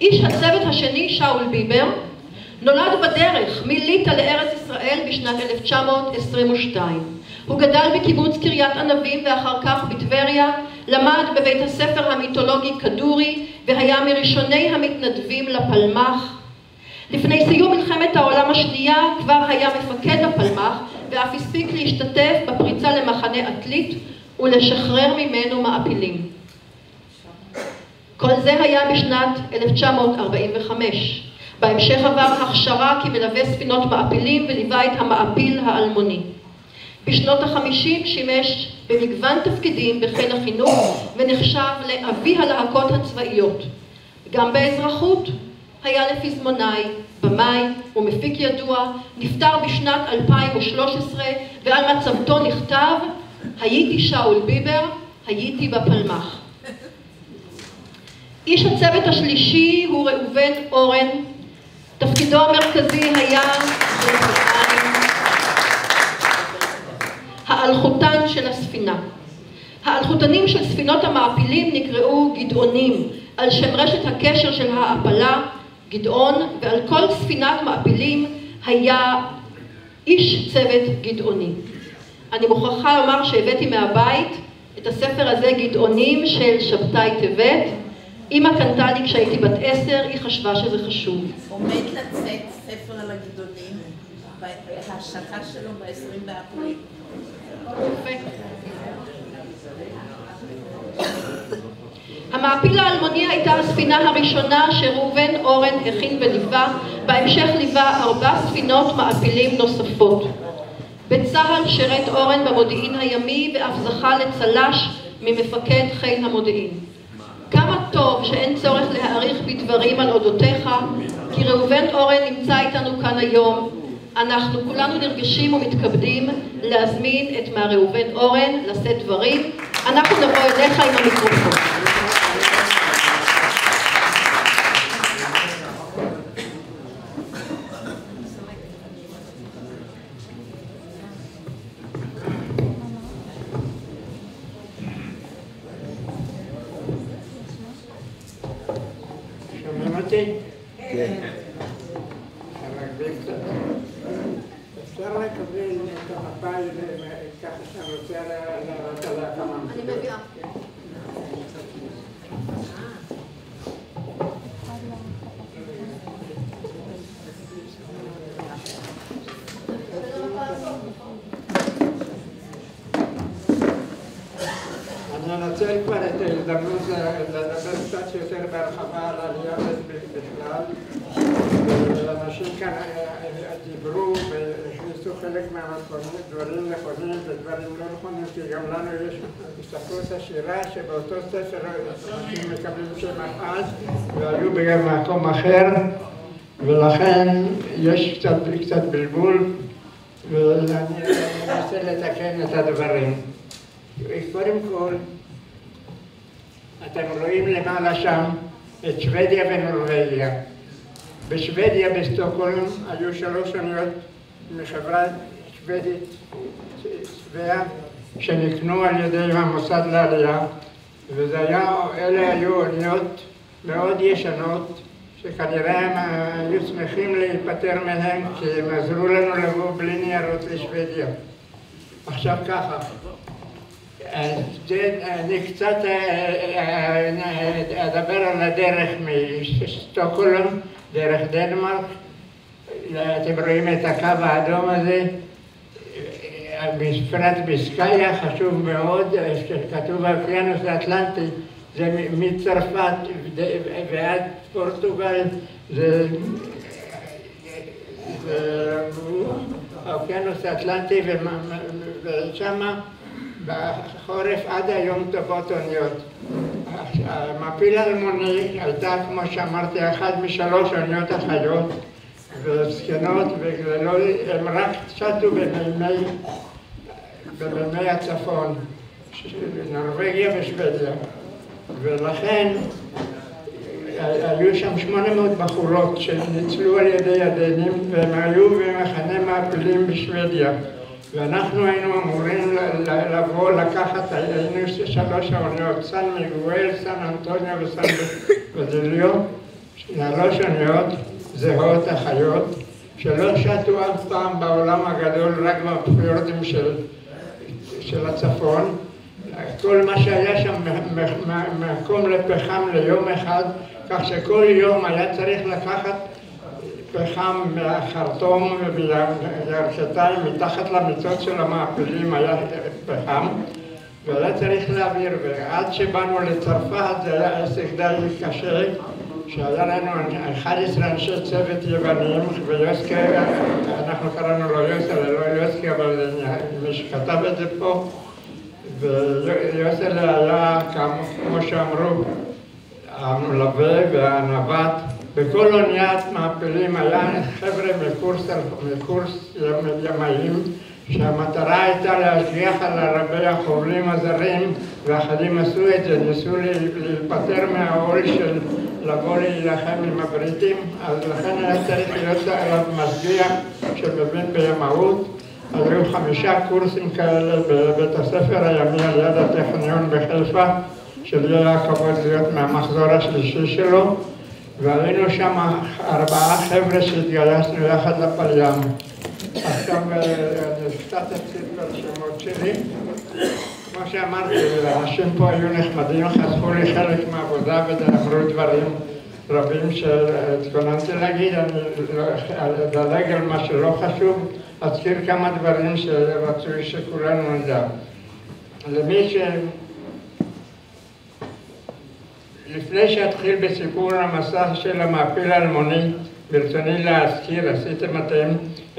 D: איש הצוות השני, שאול ביבר, נולד בדרך מליטא לארץ ישראל בשנת 1922. הוא גדל בקיבוץ קריית ענבים ואחר כך בטבריה, למד בבית הספר המיתולוגי כדורי והיה מראשוני המתנדבים לפלמ"ח. לפני סיום מלחמת העולם השנייה כבר היה מפקד הפלמ"ח ואף הספיק להשתתף בפריצה למחנה עתלית ולשחרר ממנו מעפילים. כל זה היה בשנת 1945. בהמשך עבר הכשרה כמלווה ספינות מעפילים וליווה את המעפיל האלמוני. בשנות החמישים שימש במגוון תפקידים בחיל החינוך ונחשב לאבי הלהקות הצבאיות. גם באזרחות היה לפזמונאי, במאי ומפיק ידוע, נפטר בשנת 2013 ועל מצבתו נכתב הייתי שאול ביבר, הייתי בפלמ"ח. איש הצוות השלישי הוא ראובן אורן, תפקידו המרכזי היה האלחוטן של הספינה. האלחוטנים של ספינות המעפילים נקראו גדעונים, על שם רשת הקשר של ההעפלה, גדעון, ועל כל ספינת מעפילים היה איש צוות גדעוני. אני מוכרחה לומר שהבאתי מהבית את הספר הזה, גדעונים של שבתאי טבת. אמא קנתה לי כשהייתי בת עשר, היא חשבה שזה חשוב.
K: עומד לצאת ספר על הגדעונים, ההשקה שלו ב-20 באפריל.
D: המעפיל האלמוני הייתה הספינה הראשונה שראובן אורן הכין וליווה, בהמשך ליווה ארבע ספינות מעפילים נוספות. בצה"ל שירת אורן במודיעין הימי ואף זכה לצל"ש ממפקד חיל המודיעין. כמה טוב שאין צורך להאריך בדברים על אודותיך, כי ראובן אורן נמצא איתנו כאן היום. אנחנו כולנו נרגשים ומתכבדים להזמין את מר ראובן אורן לשאת דברים. אנחנו נבוא אליך עם המיקרופון.
L: שומעים אותי?
F: כן.
L: אפשר להגביל קצת? אפשר לקבל את המפה ככה שאני רוצה לעלות עליה כמה
D: אני מביאה.
L: אני אנצל ההזדמנות לדבר קצת יותר בהרחבה על העלייה בכלל. אנשים כאן דיברו והכניסו חלק מהמקומות, נכונים ודברים לא נכונים, כי גם לנו יש בספרות השירה שבאותו ספר אנשים מקבלים שם אחת והיו במקום אחר ולכן יש קצת, קצת בלבול ואני אנסה לתקן את הדברים. קודם כל, אתם רואים למעלה שם את שוודיה ונורבגיה. בשוודיה, בסטוקהולם, היו שלוש אוניות מחברה שוודית שבעה שנקנו על ידי המוסד לעלייה וזה היה, אלה היו אוניות מאוד ישנות שכנראה הם היו שמחים להיפטר מהן כי הם עזרו לנו לבוא בלי ניירות לשוודיה. עכשיו ככה, אני קצת אדבר על הדרך משטוקהולם, דרך דנמרק, אתם רואים את הקו האדום הזה, מפרץ ביסקאיה חשוב מאוד, שכתוב האוקיינוס האטלנטי, זה מצרפת ועד פורטוגל, זה האוקיינוס האטלנטי ושם בחורף עד היום טובות אוניות. המעפיל האלמוני הייתה, כמו שאמרתי, אחת משלוש אוניות החיות וזקנות, ולא, הם רק שטו במימי, במימי הצפון, נורבגיה ושוודיה, ולכן היו שם 800 בחורות שניצלו על ידי ידינים והם היו במחנה מעפילים בשוודיה ואנחנו היינו אמורים לבוא לקחת, היינו שלוש האוניות, סן מיגואל, סן אנטוניו וסן בזיליו, שלוש אוניות זהות אחיות שלא שטו אף פעם בעולם הגדול רק בפיורדים של, של הצפון. כל מה שהיה שם מקום לפחם ליום אחד, כך שכל יום היה צריך לקחת פחם מהחרטום ומירכתיים, מתחת למיטות של המעפילים היה פחם, והיה צריך להעביר, ועד שבאנו לצרפת זה היה עסק די קשה, שהיה לנו 11 אנשי צוות יוונים, ויוסקי, אנחנו קראנו לו יוסי, לא יוסקי, אבל מי שכתב את זה פה, ויוסל היה, כמו שאמרו, המלווה והנווט. בכל אוניית מעפילים היה חבר'ה מקורס, מקורס ימאים, שהמטרה הייתה להשגיח על רבי החובלים הזרים, ואחדים עשו את זה, ניסו להיפטר מהעול של לבוא להילחם עם הבריטים, אז לכן היה צריך להיות עליו משגיח שמבין בימאות. היו חמישה קורסים כאלה בבית הספר הימי על יד הטכניון בחיפה, שלי היה הכבוד להיות מהמחזור השלישי שלו, והיינו שם ארבעה חבר'ה שהתגייסנו יחד לפליים. עכשיו אה, קצת אציג ברשימות שלי. כמו שאמרתי, האנשים פה היו נחמדים, חסכו לי חלק מהעבודה ואמרו דברים רבים שהתכוננתי להגיד, אני אדלג על מה שלא חשוב, אזכיר כמה דברים שרצוי שכולנו נדע. למי ש... לפני שאתחיל בסיפור המסע של המעפיל האלמוני, ברצוני להזכיר, עשיתם אתם,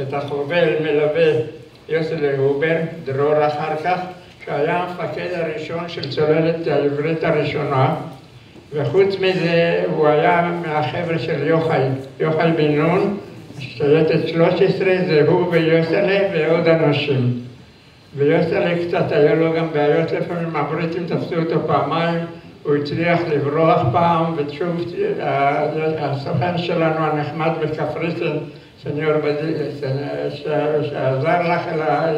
L: את החובל מלווה יוסל הובר, דרור אחר כך, שהיה המפקד הראשון של צוללת העברית הראשונה, וחוץ מזה הוא היה מהחבר'ה של יוחאי, יוחאי בן נון, שייטת 13 זה הוא ויוסלה ועוד אנשים. ויוסלה קצת היה לו גם בעיות לפעמים, הבריטים תפסו אותו פעמיים, הוא הצליח לברוח פעם, ושוב הסוכן שלנו הנחמד בקפריסין, סניור בדיל, שעזר לך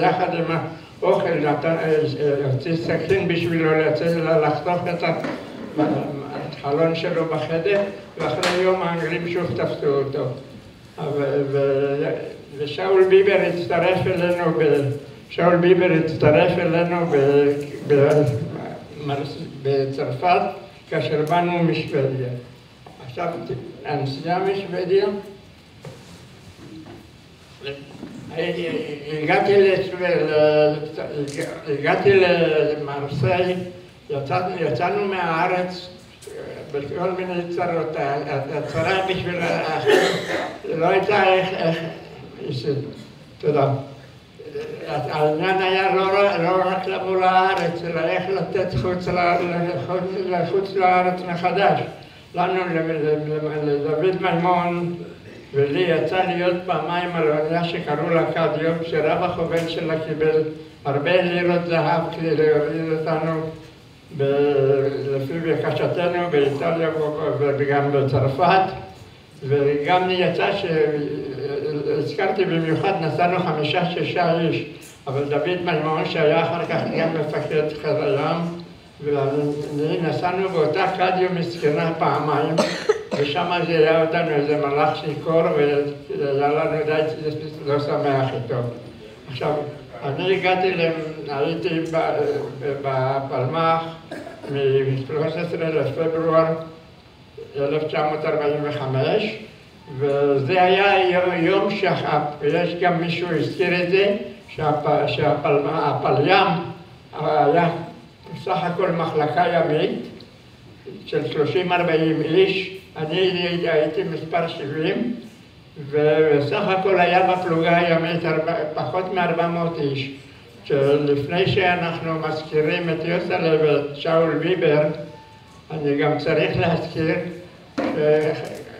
L: יחד עם האוכל, נתן, הוציא סכין בשבילו לחתוך את החלון שלו בחדר, ואחרי יום האנגלים שוב תפסו אותו. ושאול ביבר הצטרף אלינו, שאול ביבר הצטרף אלינו בצרפת כאשר באנו משוודיה. עכשיו, הנסיעה משוודיה, הגעתי, למרסיי, יצאנו מהארץ בכל מיני צרות, הצרה בשביל, לא הייתה איך, תודה. העניין היה לא, רק לבוא לארץ, אלא איך לתת חוץ, לארץ מחדש. לנו, לדוד מימון ולי יצא להיות פעמיים על אונייה שקראו לה קדיו, שרב החובל שלה קיבל הרבה לירות זהב כדי להוריד אותנו לפי בקשתנו באיטליה וגם בצרפת וגם יצא שהזכרתי במיוחד נסענו חמישה שישה איש אבל דוד מימון שהיה אחר כך גם מפקד חיל הים ואני נסענו באותה קדיו מסכנה פעמיים ושם זה היה אותנו איזה מלאך שיכור והיה לנו די לא שמח איתו. עכשיו אני הגעתי, הייתי בפלמ"ח מ-13 לפברואר 1945 וזה היה יום שח"פ, ויש גם מישהו הזכיר את זה, שהפ- שהפל- הפליים היה בסך הכל מחלקה ימית של 30-40 איש, אני הייתי מספר 70 ובסך הכל היה בפלוגה הימית פחות מ-400 איש. שלפני שאנחנו מזכירים את יוסלה ואת שאול ביבר, אני גם צריך להזכיר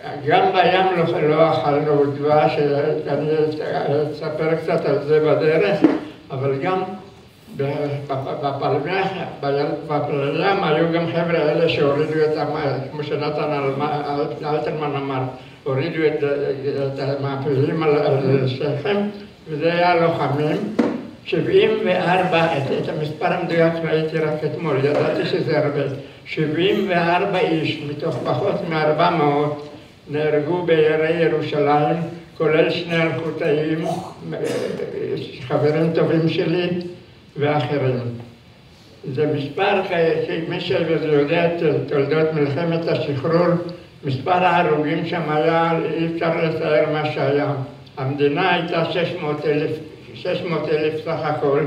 L: שגם בים לא, לא אכלנו דבש, אני אספר קצת על זה בדרך, אבל גם בפלם היו גם חבר'ה אלה שהורידו את המים, כמו שנתן אלתרמן אמר, הורידו את, המעפילים על, שכם, וזה היה לוחמים. 74, את, את המספר המדויק ראיתי רק אתמול, ידעתי שזה הרבה. 74 איש מתוך פחות מ-400 נהרגו בירי ירושלים, כולל שני אלחוטאים, חברים טובים שלי ואחרים. זה מספר, מי שיודע את תולדות מלחמת השחרור, מספר ההרוגים שם היה, אי אפשר לתאר מה שהיה. המדינה הייתה 600 אלף 600 אלף סך הכל,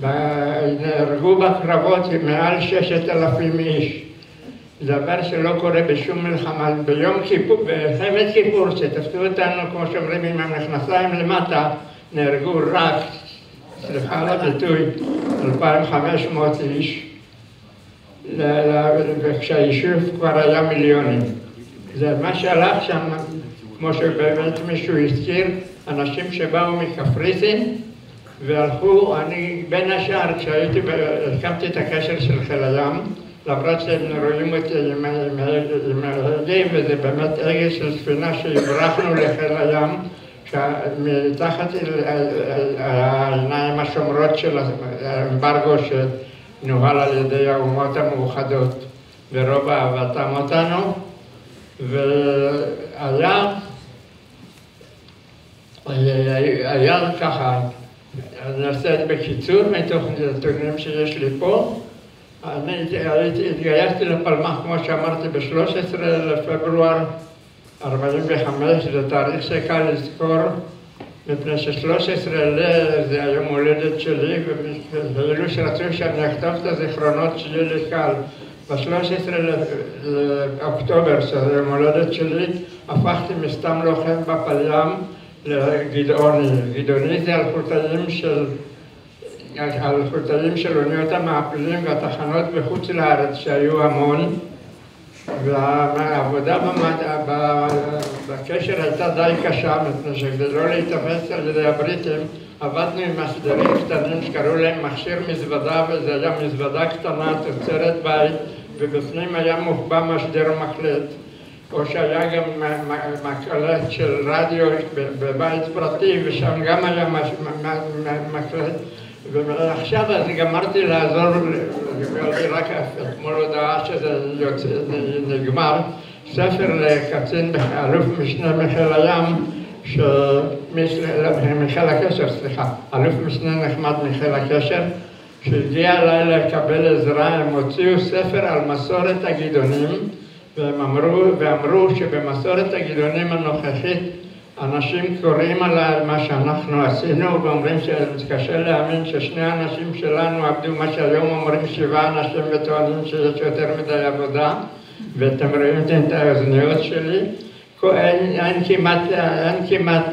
L: ונהרגו בקרבות מעל 6,000 איש. דבר שלא קורה בשום מלחמה. ביום כיפור, במלחמת כיפור, שתפסו אותנו, כמו שאומרים, עם המכנסיים למטה, נהרגו רק, סליחה על הביטוי, 2,500 איש, וכשהיישוב כבר היה מיליונים. זה מה שהלך שם, כמו שבאמת מישהו הזכיר, אנשים שבאו מקפריסין והלכו, אני בין השאר כשהייתי, הקמתי את הקשר של חיל הים, למרות שהם רואים אותי עם עם עם וזה באמת הגה של ספינה שהברחנו לחיל הים, מתחת העיניים השומרות של האמברגו שנוהל על ידי האומות המאוחדות, ורוב אהבתם אותנו, והיה היה ככה, אני אעשה את בקיצור מתוך נתונים שיש לי פה. התגייסתי לפלמ"ח, כמו שאמרתי, ב-13 לפברואר 45, זה תאריך שקל לזכור, מפני ש-13 זה היום הולדת שלי, ואלו שרצו שאני אכתוב את הזיכרונות שיהיה לי קל. ב-13 לאוקטובר, שזה יום הולדת שלי, הפכתי מסתם לוחם בפליים לגדעוני. גדעוני זה אלחוטאים של, אלחוטאים של אוניות המעפילים והתחנות בחוץ לארץ שהיו המון והעבודה במד... בקשר הייתה די קשה מפני שכדי לא להיתפס על ידי הבריטים עבדנו עם מסדרים קטנים שקראו להם מכשיר מזוודה וזה היה מזוודה קטנה תוצרת בית ובפנים היה מוחבא משדר מקלט או שהיה גם מקלט של רדיו בבית פרטי ושם גם היה מש- מקלט ועכשיו אז גמרתי לעזור, רק אתמול הודעה שזה נגמר, ספר לקצין, אלוף משנה מחיל הים. מחיל הקשר, סליחה, אלוף משנה נחמד מחיל הקשר, שהגיע אליי לקבל עזרה, הם הוציאו ספר על מסורת הגדעונים, והם אמרו, ואמרו שבמסורת הגדעונים הנוכחית אנשים קוראים עליי מה שאנחנו עשינו ואומרים שקשה להאמין ששני אנשים שלנו עבדו מה שהיום אומרים שבעה אנשים וטוענים שיש יותר מדי עבודה. ואתם רואים את האוזניות שלי? אין, אין כמעט, אין כמעט,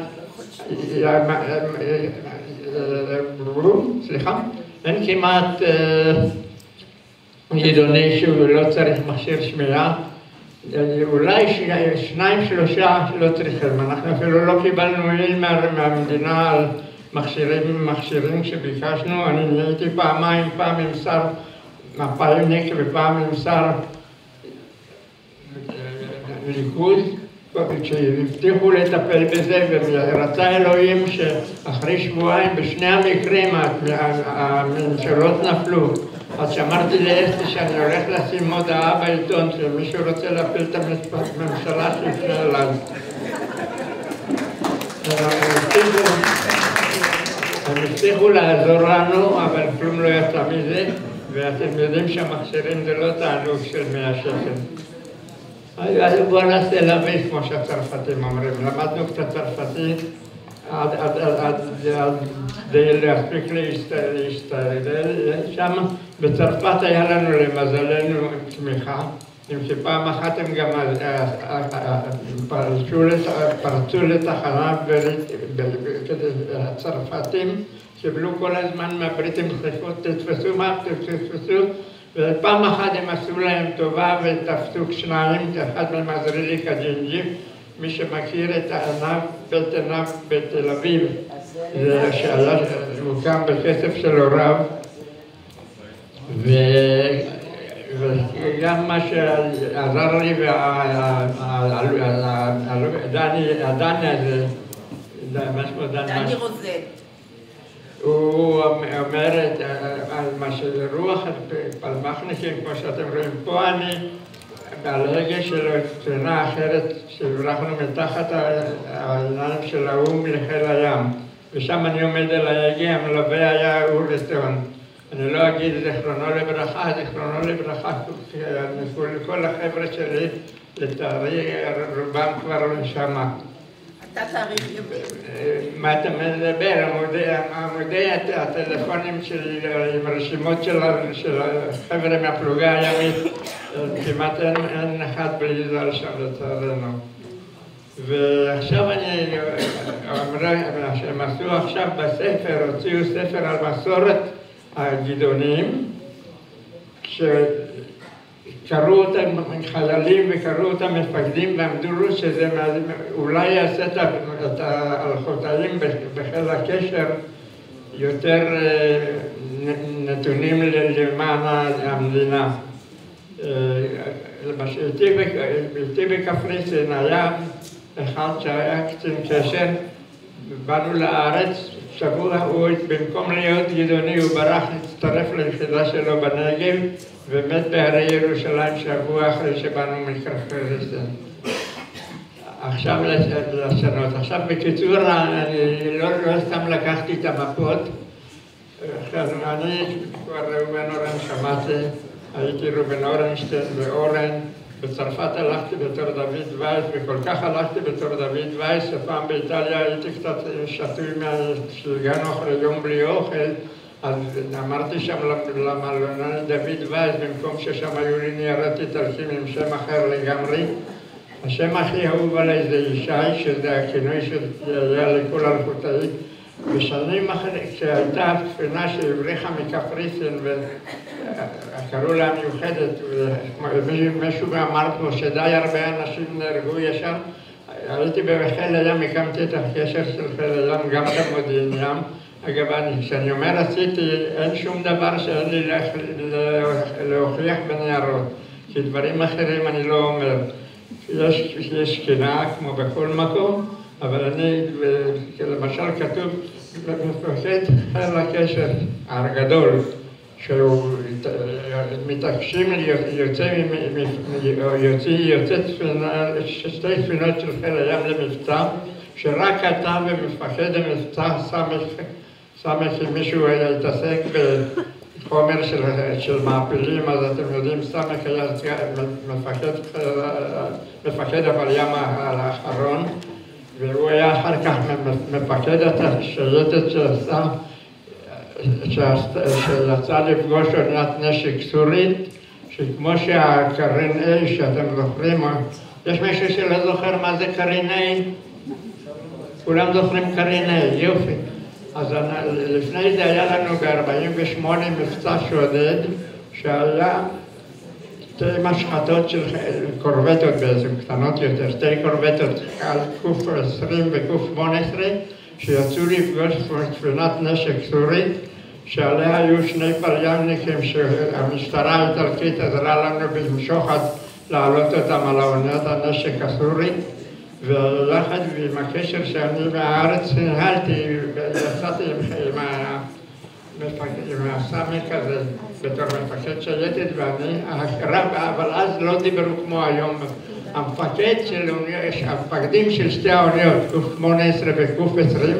L: סליחה, אין כמעט גדעוני שהוא לא צריך מכשיר שמיעה אולי שניים שלושה לא צריכים, אנחנו אפילו לא קיבלנו מה, מהמדינה על מכשירים, מכשירים שביקשנו, אני נהייתי פעמיים, פעם עם שר מפא"יניק ופעם עם שר ליכוד, כשהבטיחו לטפל בזה ורצה אלוהים שאחרי שבועיים בשני המקרים הממשלות נפלו אז שאמרתי לאסתי שאני הולך לשים מודעה בעיתון שמישהו רוצה להפיל את הממשלה שיפנה אליי. הם הבטיחו לעזור לנו, אבל כלום לא יצא מזה, ואתם יודעים שהמכשירים זה לא תענוג של מאה שקל. אז בואו נעשה לביס, כמו שהצרפתים אומרים. למדנו קצת צרפתית, עד- כדי להספיק להסתגל שם. בצרפת היה לנו למזלנו תמיכה, אם שפעם אחת הם גם אה, אה, אה, פרצו לת- פרצו לתחנה הצרפתים קיבלו כל הזמן מהבריטים דחיפות, תתפסו מה, תתפסו, ופעם אחת הם עשו להם טובה ותפסו שניים, אחד מהם עזרילי קג'ינג'י, מי שמכיר את העינב, בית עינב בתל אביב, שהיה, הוקם בכסף של הוריו. וגם מה שעזר לי, דני, הדני הזה, מה שמו דני?
K: דני רוזן.
L: הוא אומר על מה שרוח פלמחניקים, כמו שאתם רואים פה, אני על הגה של ספינה אחרת שהברחנו מתחת העיניים של האו"ם לחיל הים, ושם אני עומד על ההגה, המלווה היה אורי אני לא אגיד זיכרונו לברכה, זיכרונו לברכה, כל- החבר'ה שלי, לצערי רובם כבר שמה.
K: אתה תאריך.
L: מה אתה מדבר? עמודי, עמודי הט- הטלפונים שלי עם רשימות של החבר'ה מהפלוגה הימית, כמעט אין, אחד בלי זר שם לצערנו. ועכשיו אני, אמרה, מה שהם עשו עכשיו בספר, הוציאו ספר על מסורת הגדעונים, קראו אותם חיילים וקראו אותם מפקדים ואמרו שזה אולי יעשה את ה- את ההלכותאים בחיל הקשר יותר אה, נתונים למען המדינה. אה, למשל, איתי בקפריסין היה אחד שהיה קצין קשר, באנו לארץ, שבוע הוא במקום להיות גדעוני הוא ברח להצטרף ליחידה שלו בנגב ומת בהרי ירושלים שבוע אחרי שבאנו מקפריסין. עכשיו לש- לשנות. עכשיו בקיצור, אני לא, לא סתם לקחתי את המפות. אני כבר ראובן אורן שמעתי, הייתי ראובן אורנשטיין ואורן, בצרפת הלכתי בתור דוד וייס, וכל כך הלכתי בתור דוד וייס, שפעם באיטליה הייתי קצת שתוי מה- שהגענו אחרי יום בלי אוכל, אז אמרתי שם למלונאי דוד וייס, במקום ששם היו לי ניירות איטלקים עם שם אחר לגמרי, השם הכי אהוב עליי זה ישי, שזה הכינוי שהיה לכל אלפותאי. בשנים אחרי, כשהייתה ספינה שהבריחה מקפריסין וקראו לה מיוחדת, ומישהו אמר פה שדי הרבה אנשים נהרגו ישר, הייתי בחיל הים, הקמתי את הקשר של חיל הים, גם במודיעין ים. אגב, אני- כשאני אומר עשיתי, אין שום דבר שאין לי להוכיח בניירות, כי דברים אחרים אני לא אומר. יש, יש כמו בכל מקום, אבל אני, למשל כתוב מפקד חיל הקשר הגדול, שהוא מתעקשים יוצא, מ- מ- יוצא, יוצא ספינה, שתי ספינות של חיל הים למבצע, שרק אתה ומפקד המבצע סמך, אם מישהו התעסק בחומר של, של מעפילים, אז אתם יודעים, סמך היה מפקד אבל ים האחרון, והוא היה אחר כך מפקד השייטת שעשה, שעשת- שיצא לפגוש אוניית נשק סורית, שכמו שהקרן A שאתם זוכרים, יש מישהו שלא זוכר מה זה קרן A? כולם זוכרים קרן A, יופי. אז לפני זה היה לנו ב-48 מבצע שודד, שהיה שתי משחטות של קורבטות בעצם, קטנות יותר, שתי קורבטות על קוף 20 וקוף 18, שיצאו לפגוש ספינת נשק סורית, שעליה היו שני פריאמניקים שהמשטרה האיטלקית עזרה לנו בשוחד להעלות אותם על האוניית הנשק הסורי, ויחד עם הקשר שאני מהארץ ניהלתי, יצאתי עם, עם, מפקד- עם הסמק הזה בתור מפקד שייטת ואני, אבל אז לא דיברו כמו היום. המפקד של המפקדים של שתי האוניות, קוף 18 וקוף 20,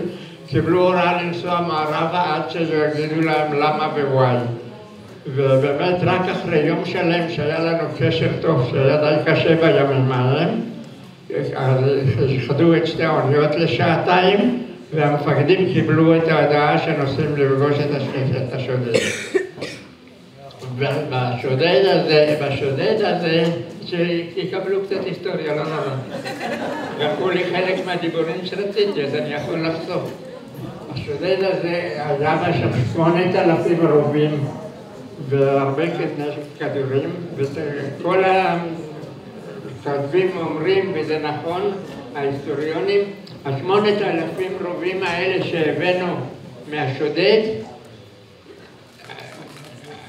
L: קיבלו הוראה לנסוע מערבה עד שיגידו להם למה ווואי. ובאמת רק אחרי יום שלם שהיה לנו קשר טוב, שהיה די קשה בימים ההם, איחדו את שתי האוניות לשעתיים, והמפקדים קיבלו את ההודעה שנוסעים לפגוש את הש- את השודד. ובשודד הזה, בשודד הזה, שיקבלו קצת היסטוריה, לא נורא. לקחו לי חלק מהדיבורים שרציתי, אז אני יכול לחשוף. השודד הזה בה שם שמונת אלפים רובים והרבה כדורים, וכל הכותבים אומרים, וזה נכון, ההיסטוריונים, השמונת אלפים רובים האלה שהבאנו מהשודד,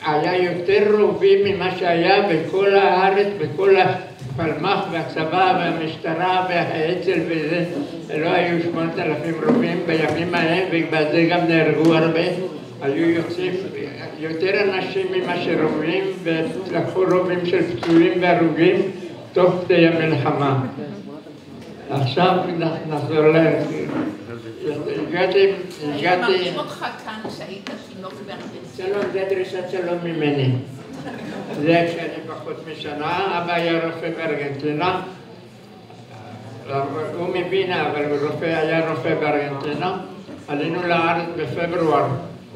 L: היה יותר רובים ממה שהיה בכל הארץ, בכל הפלמ"ח והצבא והמשטרה והאצ"ל וזה, לא היו שמונת אלפים רובים בימים ההם ובגלל זה גם נהרגו הרבה. היו יוצאים יותר אנשים ממה שרובים ולקחו רובים של פצועים והרוגים תוך כדי המלחמה. עכשיו נחזור ל... הגעתי, הגעתי...
K: מראים אותך כאן כשהיית תינוק בארבע.
L: שלום, זה דרישת שלום ממני. זה כשאני פחות משנה, אבא היה רופא בארגנטינה. הוא מווינה, אבל הוא רופא, היה רופא בארגנטינה. עלינו לארץ בפברואר,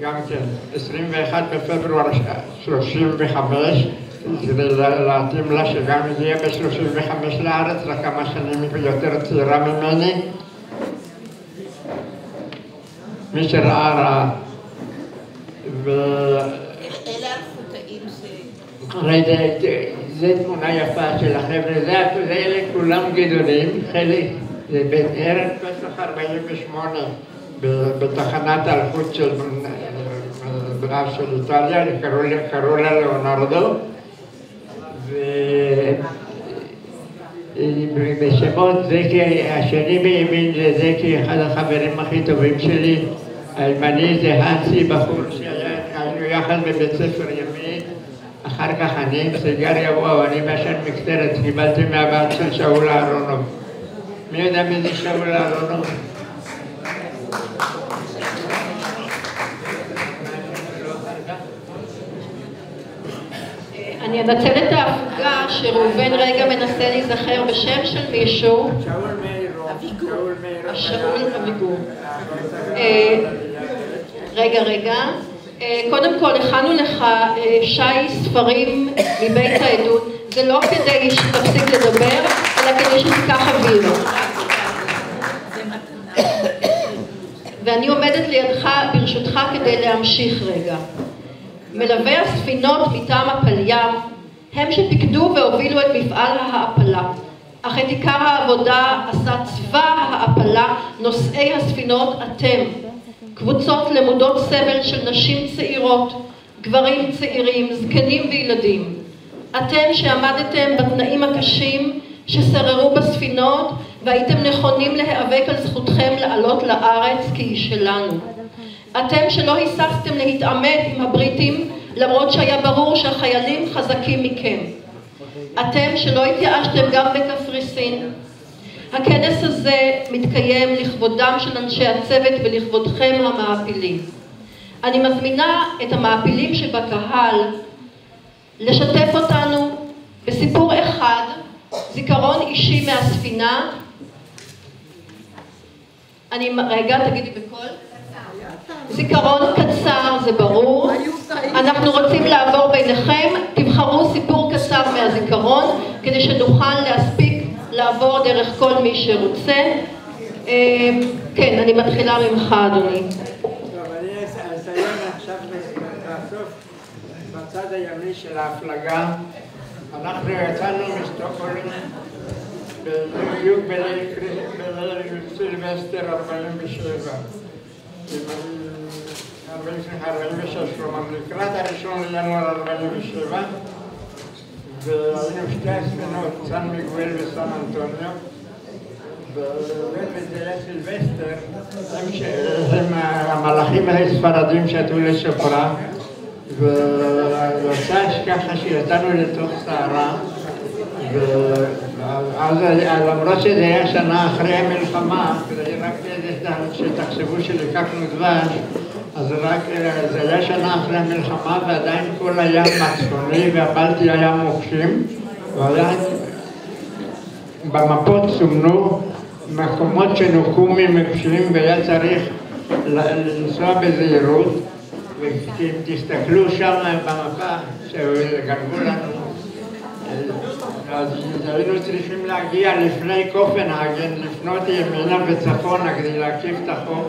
L: גם כן, 21 בפברואר 35, כדי להתאים לה שגם היא תהיה ב-35 לארץ, רק כמה שנים יותר צעירה ממני. מי שראה ראה. ו...
K: אלה החוטאים ש...
L: הרי זה- זה- זה תמונה יפה של החבר'ה, זה זה אלה כולם גדולים, חלק, זה בערב פסח 48 ב- בתחנת האלחוט של אה, של איטליה, קראו לה- קראו לה ליאונרדו, ו- בשמות זקי, השני בימין זה זקי, אחד החברים הכי טובים שלי, הימני זה האנסי, בחור שהיינו יחד בבית ספר ימי, אחר כך אני עם סיגריה, וואו, אני מעשן מקטרת, קיבלתי מהבת של שאול אהרונוב. מי יודע מי זה שאול אהרונוב?
D: אני אנצל את ההפוגה שראובן רגע מנסה להיזכר בשם של מישהו.
L: שאול מאירו, שאול מאירו.
D: שאול אביגור. רגע, רגע. אה, קודם כל, הכנו לך אה, שי ספרים מבית העדות. זה לא כדי שתפסיק לדבר, אלא כדי שתיקח אוויר. ואני עומדת לידך, ברשותך, כדי להמשיך רגע. מלווי הספינות מטעם הפליים הם שפיקדו והובילו את מפעל ההעפלה. אך את עיקר העבודה עשה צבא ההעפלה, נושאי הספינות, אתם. קבוצות למודות סבל של נשים צעירות, גברים צעירים, זקנים וילדים. אתם שעמדתם בתנאים הקשים ששררו בספינות והייתם נכונים להיאבק על זכותכם לעלות לארץ כי היא שלנו. אתם שלא היססתם להתעמת עם הבריטים למרות שהיה ברור שהחיילים חזקים מכם. אתם שלא התייאשתם גם בקפריסין. הכנס הזה מתקיים לכבודם של אנשי הצוות ולכבודכם המעפילים. אני מזמינה את המעפילים שבקהל לשתף אותנו בסיפור אחד, זיכרון אישי מהספינה. אני, רגע, תגידי בקול. זיכרון קצר, זה ברור. אנחנו רוצים לעבור ביניכם, תבחרו סיפור קצר מהזיכרון, כדי שנוכל להספיק לעבור דרך כל מי שרוצה. אה, כן, אני מתחילה ממך, אדוני.
L: טוב, אני אס- אסיים עכשיו בסוף בצד הימי של ההפלגה. אנחנו יצאנו משטוקהולם בדיוק בליל סילבסטר 47. עם ה- 46, כלומר לקראת הראשון לינואר 47, והיינו שתי הספינות, סן וסן אנטוניו. ובליל סילבסטר הם המלחים הספרדים שתו לשכרה ויצא ככה שיצאנו לתוך סערה ואז למרות שזה היה שנה אחרי המלחמה, רק שתחשבו שלקחנו דבש אז רק, זה היה שנה אחרי המלחמה ועדיין כל הים הצפוני והבלטי היה מוקשים והיה במפות סומנו מקומות שנוקו ממקשים והיה צריך לנסוע בזהירות ואם תסתכלו שם במפה שגנבו לנו אז היינו צריכים להגיע לפני קופנהגן, לפנות ימינה וצפונה כדי להקיף את החוף.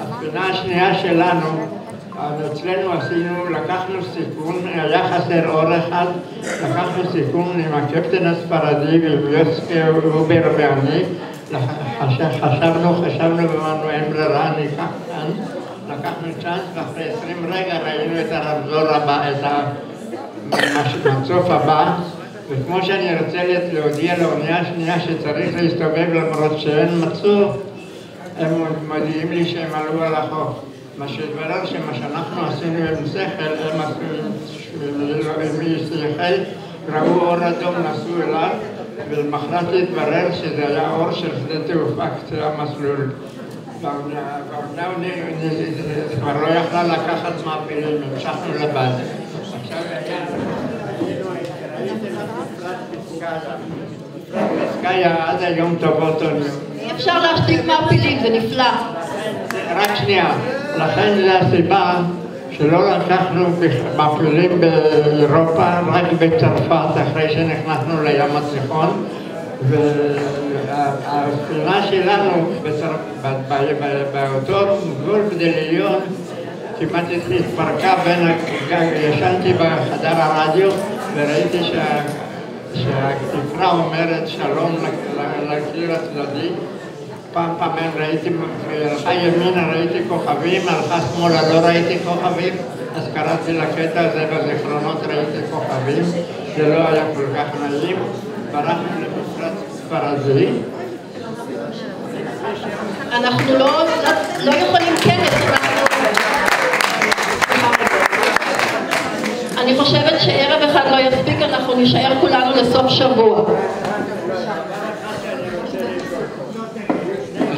L: הספינה השנייה שלנו, אז אצלנו עשינו, לקחנו סיכון, היה חסר אור אחד, לקחנו סיכון עם הקפטן הספרדי ועם יוסקי אובר ואני, חש- חשבנו, חשבנו ואמרנו אין ברירה, ניקח כאן, לקחנו צ'אנס ואחרי עשרים רגע ראינו את הרמזור הבא, את המצוף הבא. וכמו שאני רוצה להודיע לאונייה השנייה שצריך להסתובב למרות שאין מצור, הם מודיעים לי שהם עלו על החוף. מה שהתברר שמה שאנחנו עשינו עם שכל, הם עשו עם שכל, ראו אור אדום, נסעו אליו, ולמחרת התברר שזה היה אור של שדה תעופה קצה המסלול. והאונייה כבר לא יכלה לקחת מעפילים, המשכנו לבד. עכשיו היה... פסקאיה עד היום טובות אוניות.
D: אפשר להשתיק מעפילים, זה נפלא.
L: רק שנייה, לכן זו הסיבה שלא לקחנו מעפילים באירופה, רק בצרפת אחרי שנכנסנו לים התיכון והספינה שלנו באותו גבול בדליון כמעט התפרקה בין הגג, ישנתי בחדר הרדיו וראיתי שה... שהתקרה אומרת שלום לקיר הצדדי. פעם פעמים ראיתי, הלכה ימינה ראיתי כוכבים, הלכה שמאלה לא ראיתי כוכבים, אז קראתי לקטע הזה בזיכרונות ראיתי כוכבים, זה לא היה כל כך נעים, ברחנו למפרץ ספרדי.
D: אנחנו לא, לא יכולים כנס, אני חושבת שערב אחד לא יספיק, אנחנו נישאר כולנו לסוף שבוע.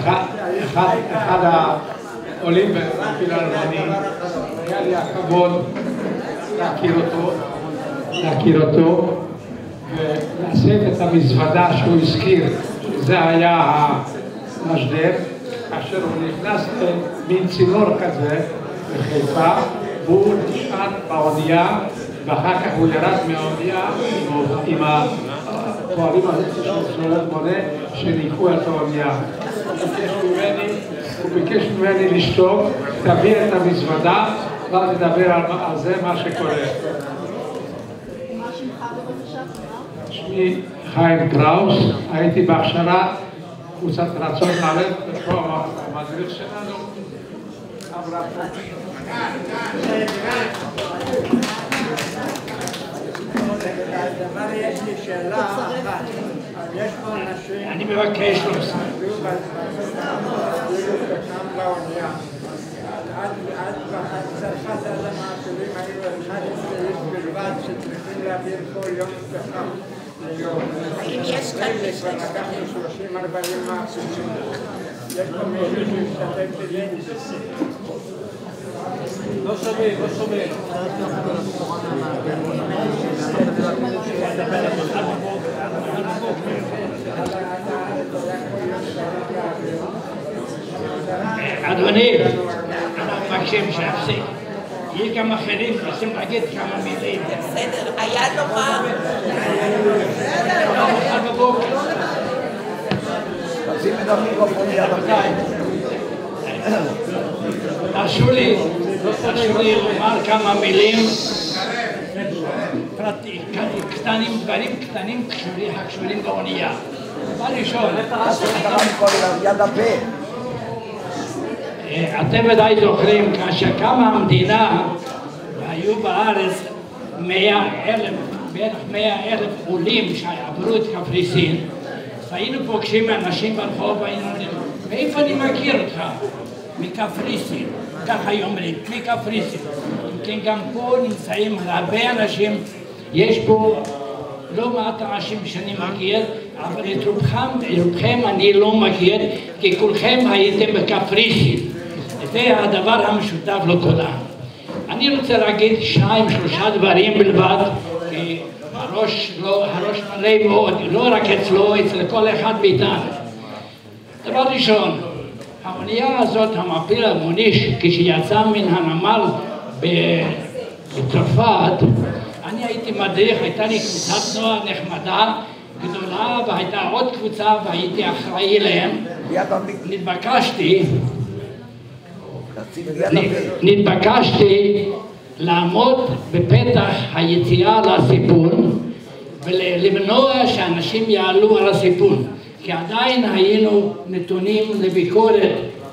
M: אחד, העולים במפיל הלבני, היה לי הכבוד להכיר אותו, להכיר אותו ולהסב את המזוודה שהוא הזכיר, שזה היה המשדר, כאשר הוא נכנס למין צינור כזה בחיפה, והוא נשאר באונייה, ואחר כך הוא ירד מהאונייה עם, הפועלים הזה של מונה שניקו את האונייה. הוא ביקש ממני- לשתוק, תביא את המזוודה, ואז נדבר על זה מה שקורה. שמי חיים קראוס, הייתי בהכשרה קבוצת רצון מעלה, ופה המדריך שלנו, אברהם
L: יש לי שאלה אחת. יש פה אנשים...
M: אני מבקש לא להוסיף.
L: פחם לאונייה. עד עד צרפת עד המעפילים היו 11 איש בלבד שצריכים להעביר כל יום פחם. ליום.
K: האם יש כאן
L: מילא כבר לקחנו 30-40 מעפילים. יש פה מישהו שהשתתף בזה?
M: לא שומעים, לא שומעים.
N: אדוני, אנחנו מבקשים שיפסיק. יש גם אחרים רוצים להגיד כמה מילים.
K: בסדר, היה נורא.
N: תרשו לי, תרשו לי לומר כמה מילים קטנים, דברים קטנים קשורים- הקשורים באונייה. דבר ראשון,
F: ליד הפה.
N: אתם ודאי זוכרים, כאשר קמה המדינה והיו בארץ מאה אלף, בערך מאה אלף עולים שעברו את קפריסין, והיינו פוגשים אנשים ברחוב והיינו אומרים, מאיפה אני מכיר אותך? מקפריסין, ככה היו אומרים, מקפריסין. אם כן, גם פה נמצאים הרבה אנשים, יש פה לא מעט אנשים שאני מכיר, אבל את רובכם, רובכם אני לא מכיר, כי כולכם הייתם בקפריסין. זה הדבר המשותף לכולם. אני רוצה להגיד שניים, שלושה דברים בלבד, כי הראש, לא, הראש מלא מאוד, לא רק אצלו, אצל כל אחד מאיתנו. דבר ראשון, האונייה הזאת, המעפיל המוניש, כשיצא מן הנמל בצרפת, אני הייתי מדריך, הייתה לי קבוצת נוער נחמדה, גדולה, והייתה עוד קבוצה והייתי אחראי להם. נתבקשתי, נתבקשתי לעמוד בפתח היציאה לסיפון ולמנוע שאנשים יעלו על הסיפון, כי עדיין היינו נתונים לביקורת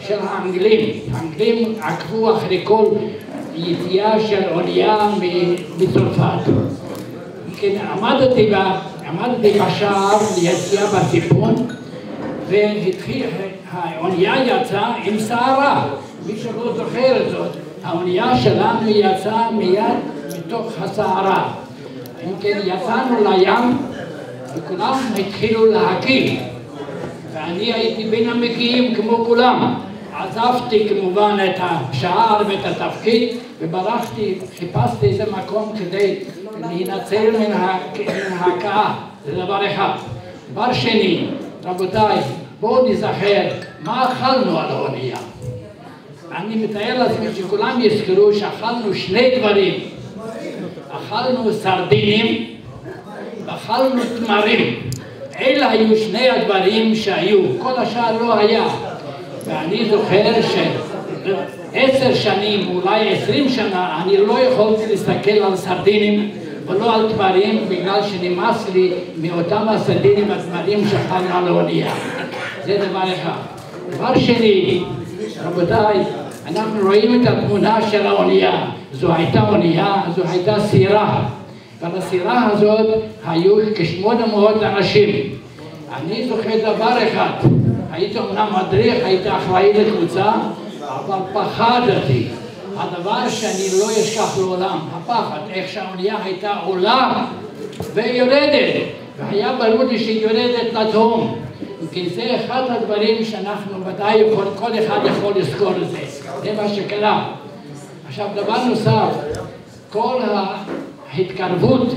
N: של האנגלים. האנגלים עקבו אחרי כל יציאה של אונייה מצרפת. כן, עמדתי, עמדתי בשער ליציאה בסיפון והתחיל, האונייה יצאה עם סערה. מי שלא זוכר את זאת, האונייה שלנו יצאה מיד מתוך הסערה. אם כן, יצאנו לים וכולם התחילו להקיא. ואני הייתי בין המגיעים כמו כולם. עזבתי כמובן את השער ואת התפקיד וברחתי, חיפשתי איזה מקום כדי להינצל מן ה- מן ההכאה, זה דבר אחד. דבר שני, רבותיי, בואו נזכר מה אכלנו על האונייה. אני מתאר לעצמי שכולם יזכרו שאכלנו שני דברים. אכלנו סרדינים ואכלנו תמרים. אלה היו שני הדברים שהיו, כל השאר לא היה. ואני זוכר שעשר שנים, אולי עשרים שנה, אני לא יכולתי להסתכל על סרדינים ולא על תמרים בגלל שנמאס לי מאותם הסרדינים והתמרים שאכלנו על האונייה. זה דבר אחד. דבר שני, רבותיי, אנחנו רואים את התמונה של האונייה. זו הייתה אונייה, זו הייתה סירה. ועל הסירה הזאת היו כשמונה מאות אנשים. אני זוכר דבר אחד, הייתי אומנם מדריך, הייתי אחראי לקבוצה, אבל פחדתי. הדבר שאני לא אשכח לעולם, הפחד, איך שהאונייה הייתה עולה ויורדת, והיה ברור לי שהיא יורדת לתהום. כי זה אחד הדברים שאנחנו ודאי יכול, כל אחד יכול לזכור את זה. זה מה שקרה. עכשיו, דבר נוסף, כל ההתקרבות,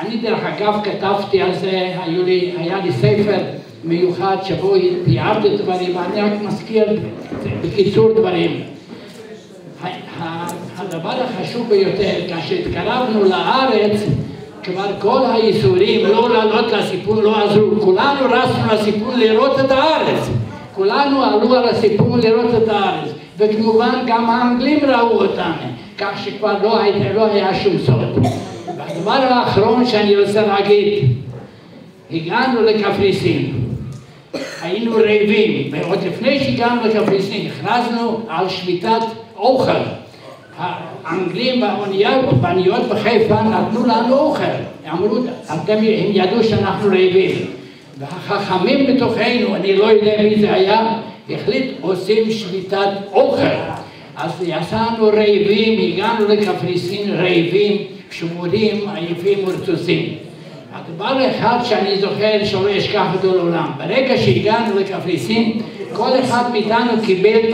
N: אני דרך אגב כתבתי על זה, היו לי, היה לי ספר מיוחד שבו תיארתי דברים, אני רק מזכיר בקיצור דברים. הדבר החשוב ביותר, כאשר התקרבנו לארץ, כבר כל הייסורים לא לעלות לסיפון לא עזרו, כולנו רצנו לסיפון לראות את הארץ, כולנו עלו על הסיפון לראות את הארץ, וכמובן גם האנגלים ראו אותנו, כך שכבר לא היה, לא היה שום סוד. והדבר האחרון שאני רוצה להגיד, הגענו לקפריסין, היינו רעבים, ועוד לפני שהגענו לקפריסין הכרזנו על שביתת אוכל. האנגלים באוניות, באוניות בחיפה נתנו לנו אוכל. אמרו, אתם, הם ידעו שאנחנו רעבים. והחכמים בתוכנו, אני לא יודע מי זה היה, החליט עושים שביתת אוכל. אז יצאנו רעבים, הגענו לקפריסין רעבים, שבורים, עייפים ורצוצים. הדבר אחד שאני זוכר שלא אשכח אותו לעולם, ברגע שהגענו לקפריסין, כל אחד מאיתנו קיבל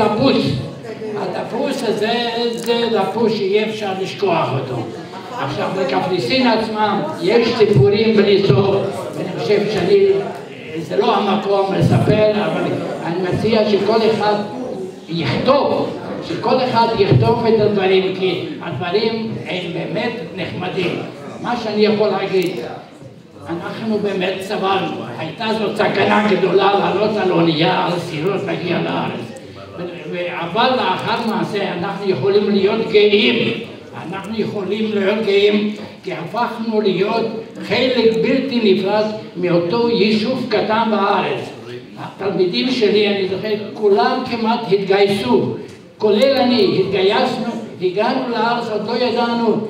N: תפוס. התפוס הזה זה תפוס שאי אפשר לשכוח אותו. עכשיו בקפריסין עצמם יש סיפורים בלי סוף, ואני חושב שאני, זה לא המקום לספר, אבל אני מציע שכל אחד יכתוב, שכל אחד יכתוב את הדברים, כי הדברים הם באמת נחמדים. מה שאני יכול להגיד, אנחנו באמת סבלנו, הייתה זאת סכנה גדולה לעלות על אונייה, על סירות להגיע לארץ. אבל לאחר מעשה אנחנו יכולים להיות גאים, אנחנו יכולים להיות גאים כי הפכנו להיות חלק בלתי נפרד מאותו יישוב קטן בארץ. התלמידים שלי, אני זוכר, כולם כמעט התגייסו, כולל אני, התגייסנו, הגענו לארץ, עוד לא ידענו,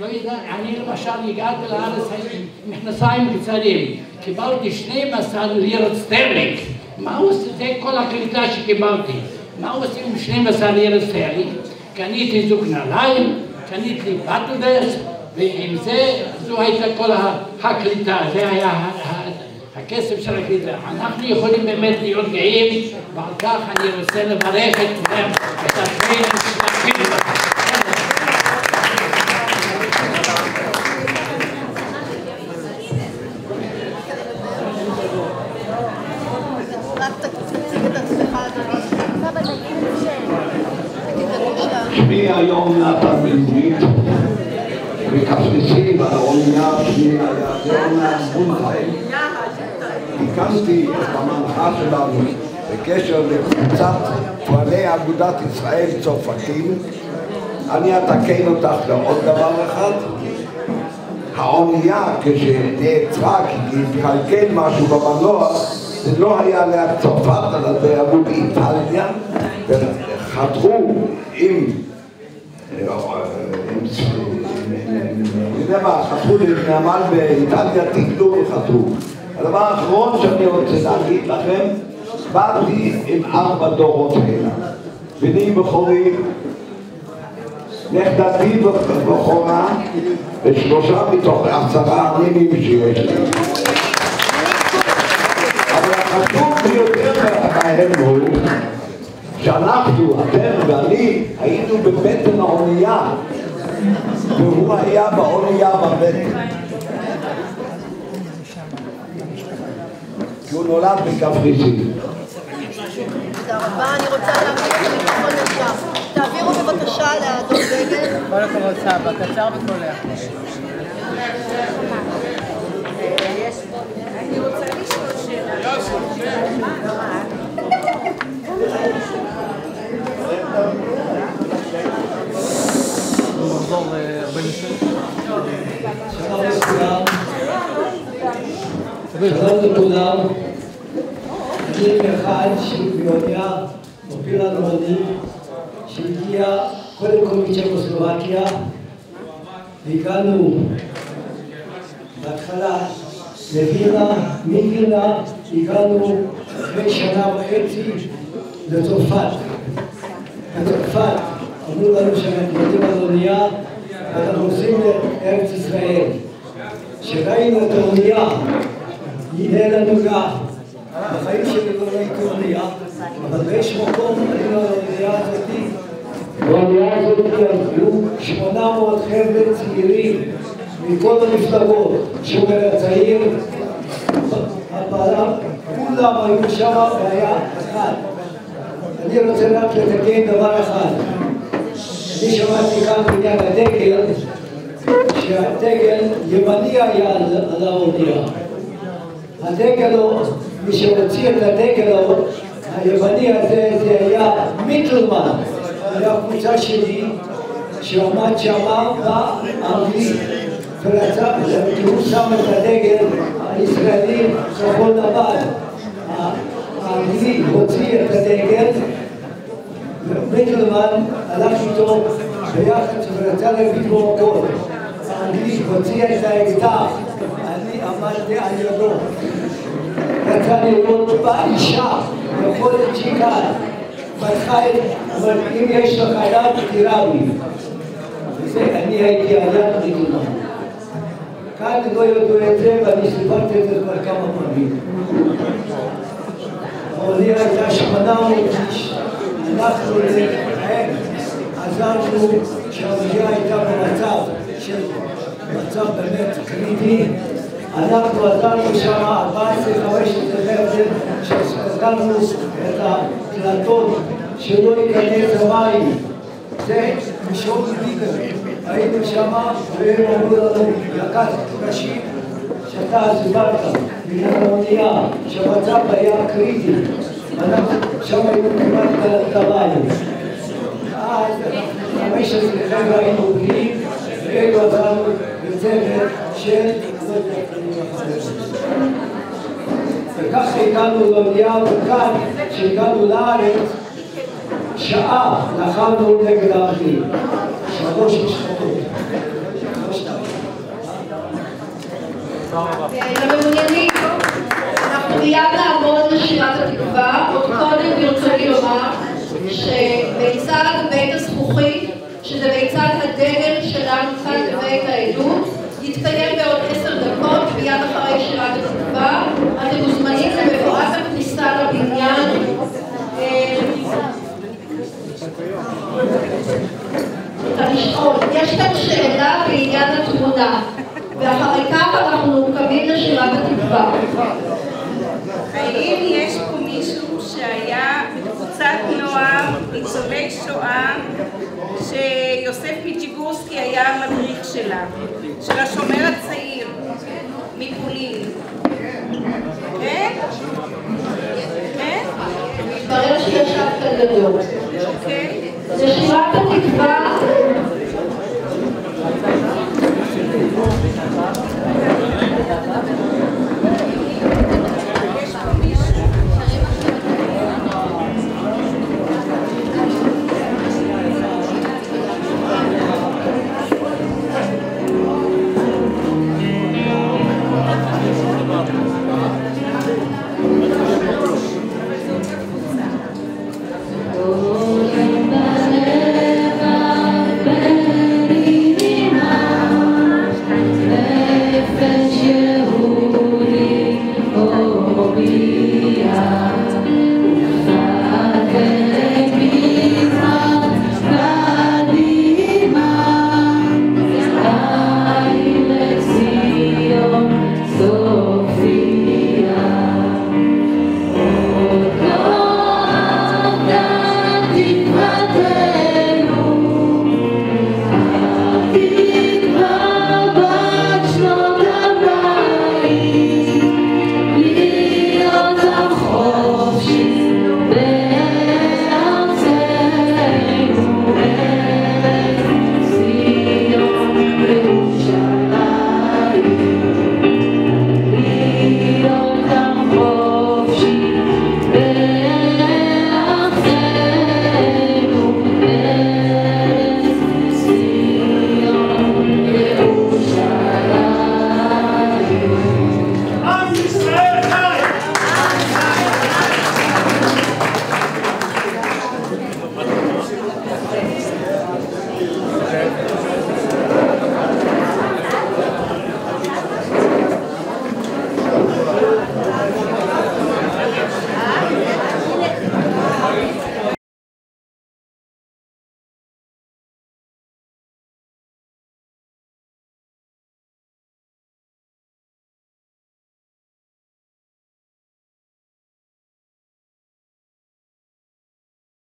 N: לא ידענו, אני למשל הגעתי לארץ עם מכנסיים קצרים, קיבלתי 12 לירות סטרלינג, מה עושה, זה כל הקליטה שקיבלתי. מה עושים עם 12 לירות סטרלינג? קניתי זוג נעליים, קניתי בטלדס, ועם זה, זו הייתה כל הקליטה, זה היה הכסף של הקליטה. אנחנו יכולים באמת להיות גאים, ועל כך אני רוצה לברך אתכם, את עצמנו,
K: רק תקציב.
F: נתן בעברית בקפריסין, באונייה שלי היה יונה מונחיים. הקמתי את המנחה שלנו בקשר לקבוצת פועלי אגודת ישראל צרפתים. אני אתקן אותך לעוד דבר אחד. האונייה כשנעצרה כי התקלקל משהו במנוע זה לא היה ליד צרפת אלא זה היה מול איטליה וחתרו עם אני יודע מה, חתרו לנמל באיטליה, טיפלו וחתרו. הדבר האחרון שאני רוצה להגיד לכם, באתי עם ארבע דורות הנה. בני בכורי, נכדתי בכורה, ושלושה מתוך עשרה הנינים שיש לי. אבל החשוב ביותר בהם הוא שאנחנו, אתם ואני, היינו בבטן האונייה והוא היה באונייה בבטן. כי הוא נולד בקפריסין.
D: תודה רבה, אני רוצה להעביר את המיקרופון לשם. תעבירו בבקשה לאדון דגל.
O: כל הכבוד סבא, קצר וקולע.
K: אני רוצה לשאול שאלה.
O: נחזור ל-46.
P: שלום לכולם, אני אחד שביודע מוביל אלמוני שהגיע קודם כל מצ'קוסלובקיה והגענו בהתחלה לווינה, מווינה הגענו אחרי שנה וחצי לצרפת. בצרפת אמרו לנו יורדים על אונייה ואנחנו נוסעים לארץ ישראל. כשראינו את האונייה, הנה לנו גם. בחיים שלי לא ראיתי אונייה, אבל באיזשהו מקום עלינו על האונייה הזאת. באונייה הזאת היו 800 חבר'ה צעירים מכל המפלגות, שומר הצעיר, הפעלה, כולם היו שם בעיה אחת. אני רוצה רק לתקן דבר אחד. אני שמעתי כאן בעניין הדגל, שהדגל ימני היה על האונייה. הדגל, הוא- מי שהוציא את הדגל הוא- הימני הזה, זה היה מיטלמן, היה קבוצה שלי שעמד שמה באנגלית הוא שם את הדגל הישראלי כחול לבן. האנגלי הוציא את הדגל מיטלמן הלך איתו ביחד ורצה להביא בו הכל. האנגלי הוציא את האקדח, אני עמדתי על ידו. רצה לראות באישה, יכול להיות שכאן. פתחה אבל אם יש לך יד, תירה בי. וזה, אני הייתי על יד מיטלמן. כאן לא ידעו את זה, ואני סיפרתי את זה כבר כמה פעמים. העלייה הייתה 800 איש, אנחנו להם עזרנו שהעלייה הייתה במצב של מצב באמת קריטי, אנחנו עזרנו שם 14-15 חבר'ה שסגרנו את הדלתות שלא ייכנס המים, זה מישור ביבר, היינו שם והם אמרו לנו לקחת נשים שאתה סיפרת בעניין האונייה, שהמצב היה קריטי, שם היינו כמעט טבענו. אז חמש עשרה חבר'ה היינו בריאים, ואלו עברנו בצוות של אני לא יכול וככה הגענו לאונייה, וכאן, כשהגענו לארץ, שעה לחמנו נגד האחים. שלוש משפחות.
D: למעוניינים, אנחנו מיד נעמוד לשירת התקווה, עוד קודם ברצוני לומר שביצד בית הזכוכית, שזה ביצד הדגל שלנו כאן בבית העדות, יתקיים בעוד עשר דקות, מיד אחרי שירת התקווה. אתם מוזמנים לבואת הכניסה לבניין. אה, יש כאן שאלה בעניין התמונה, ואחרי כך אנחנו קמים לשירת התקווה.
K: האם יש פה מישהו שהיה בקבוצת נוער, ניצולי שואה, ש... היה המדריך שלה, של השומר הצעיר מפולין. כן? כן?
D: מתברר שישבת גדול.
K: אוקיי.
D: זה שירת התקווה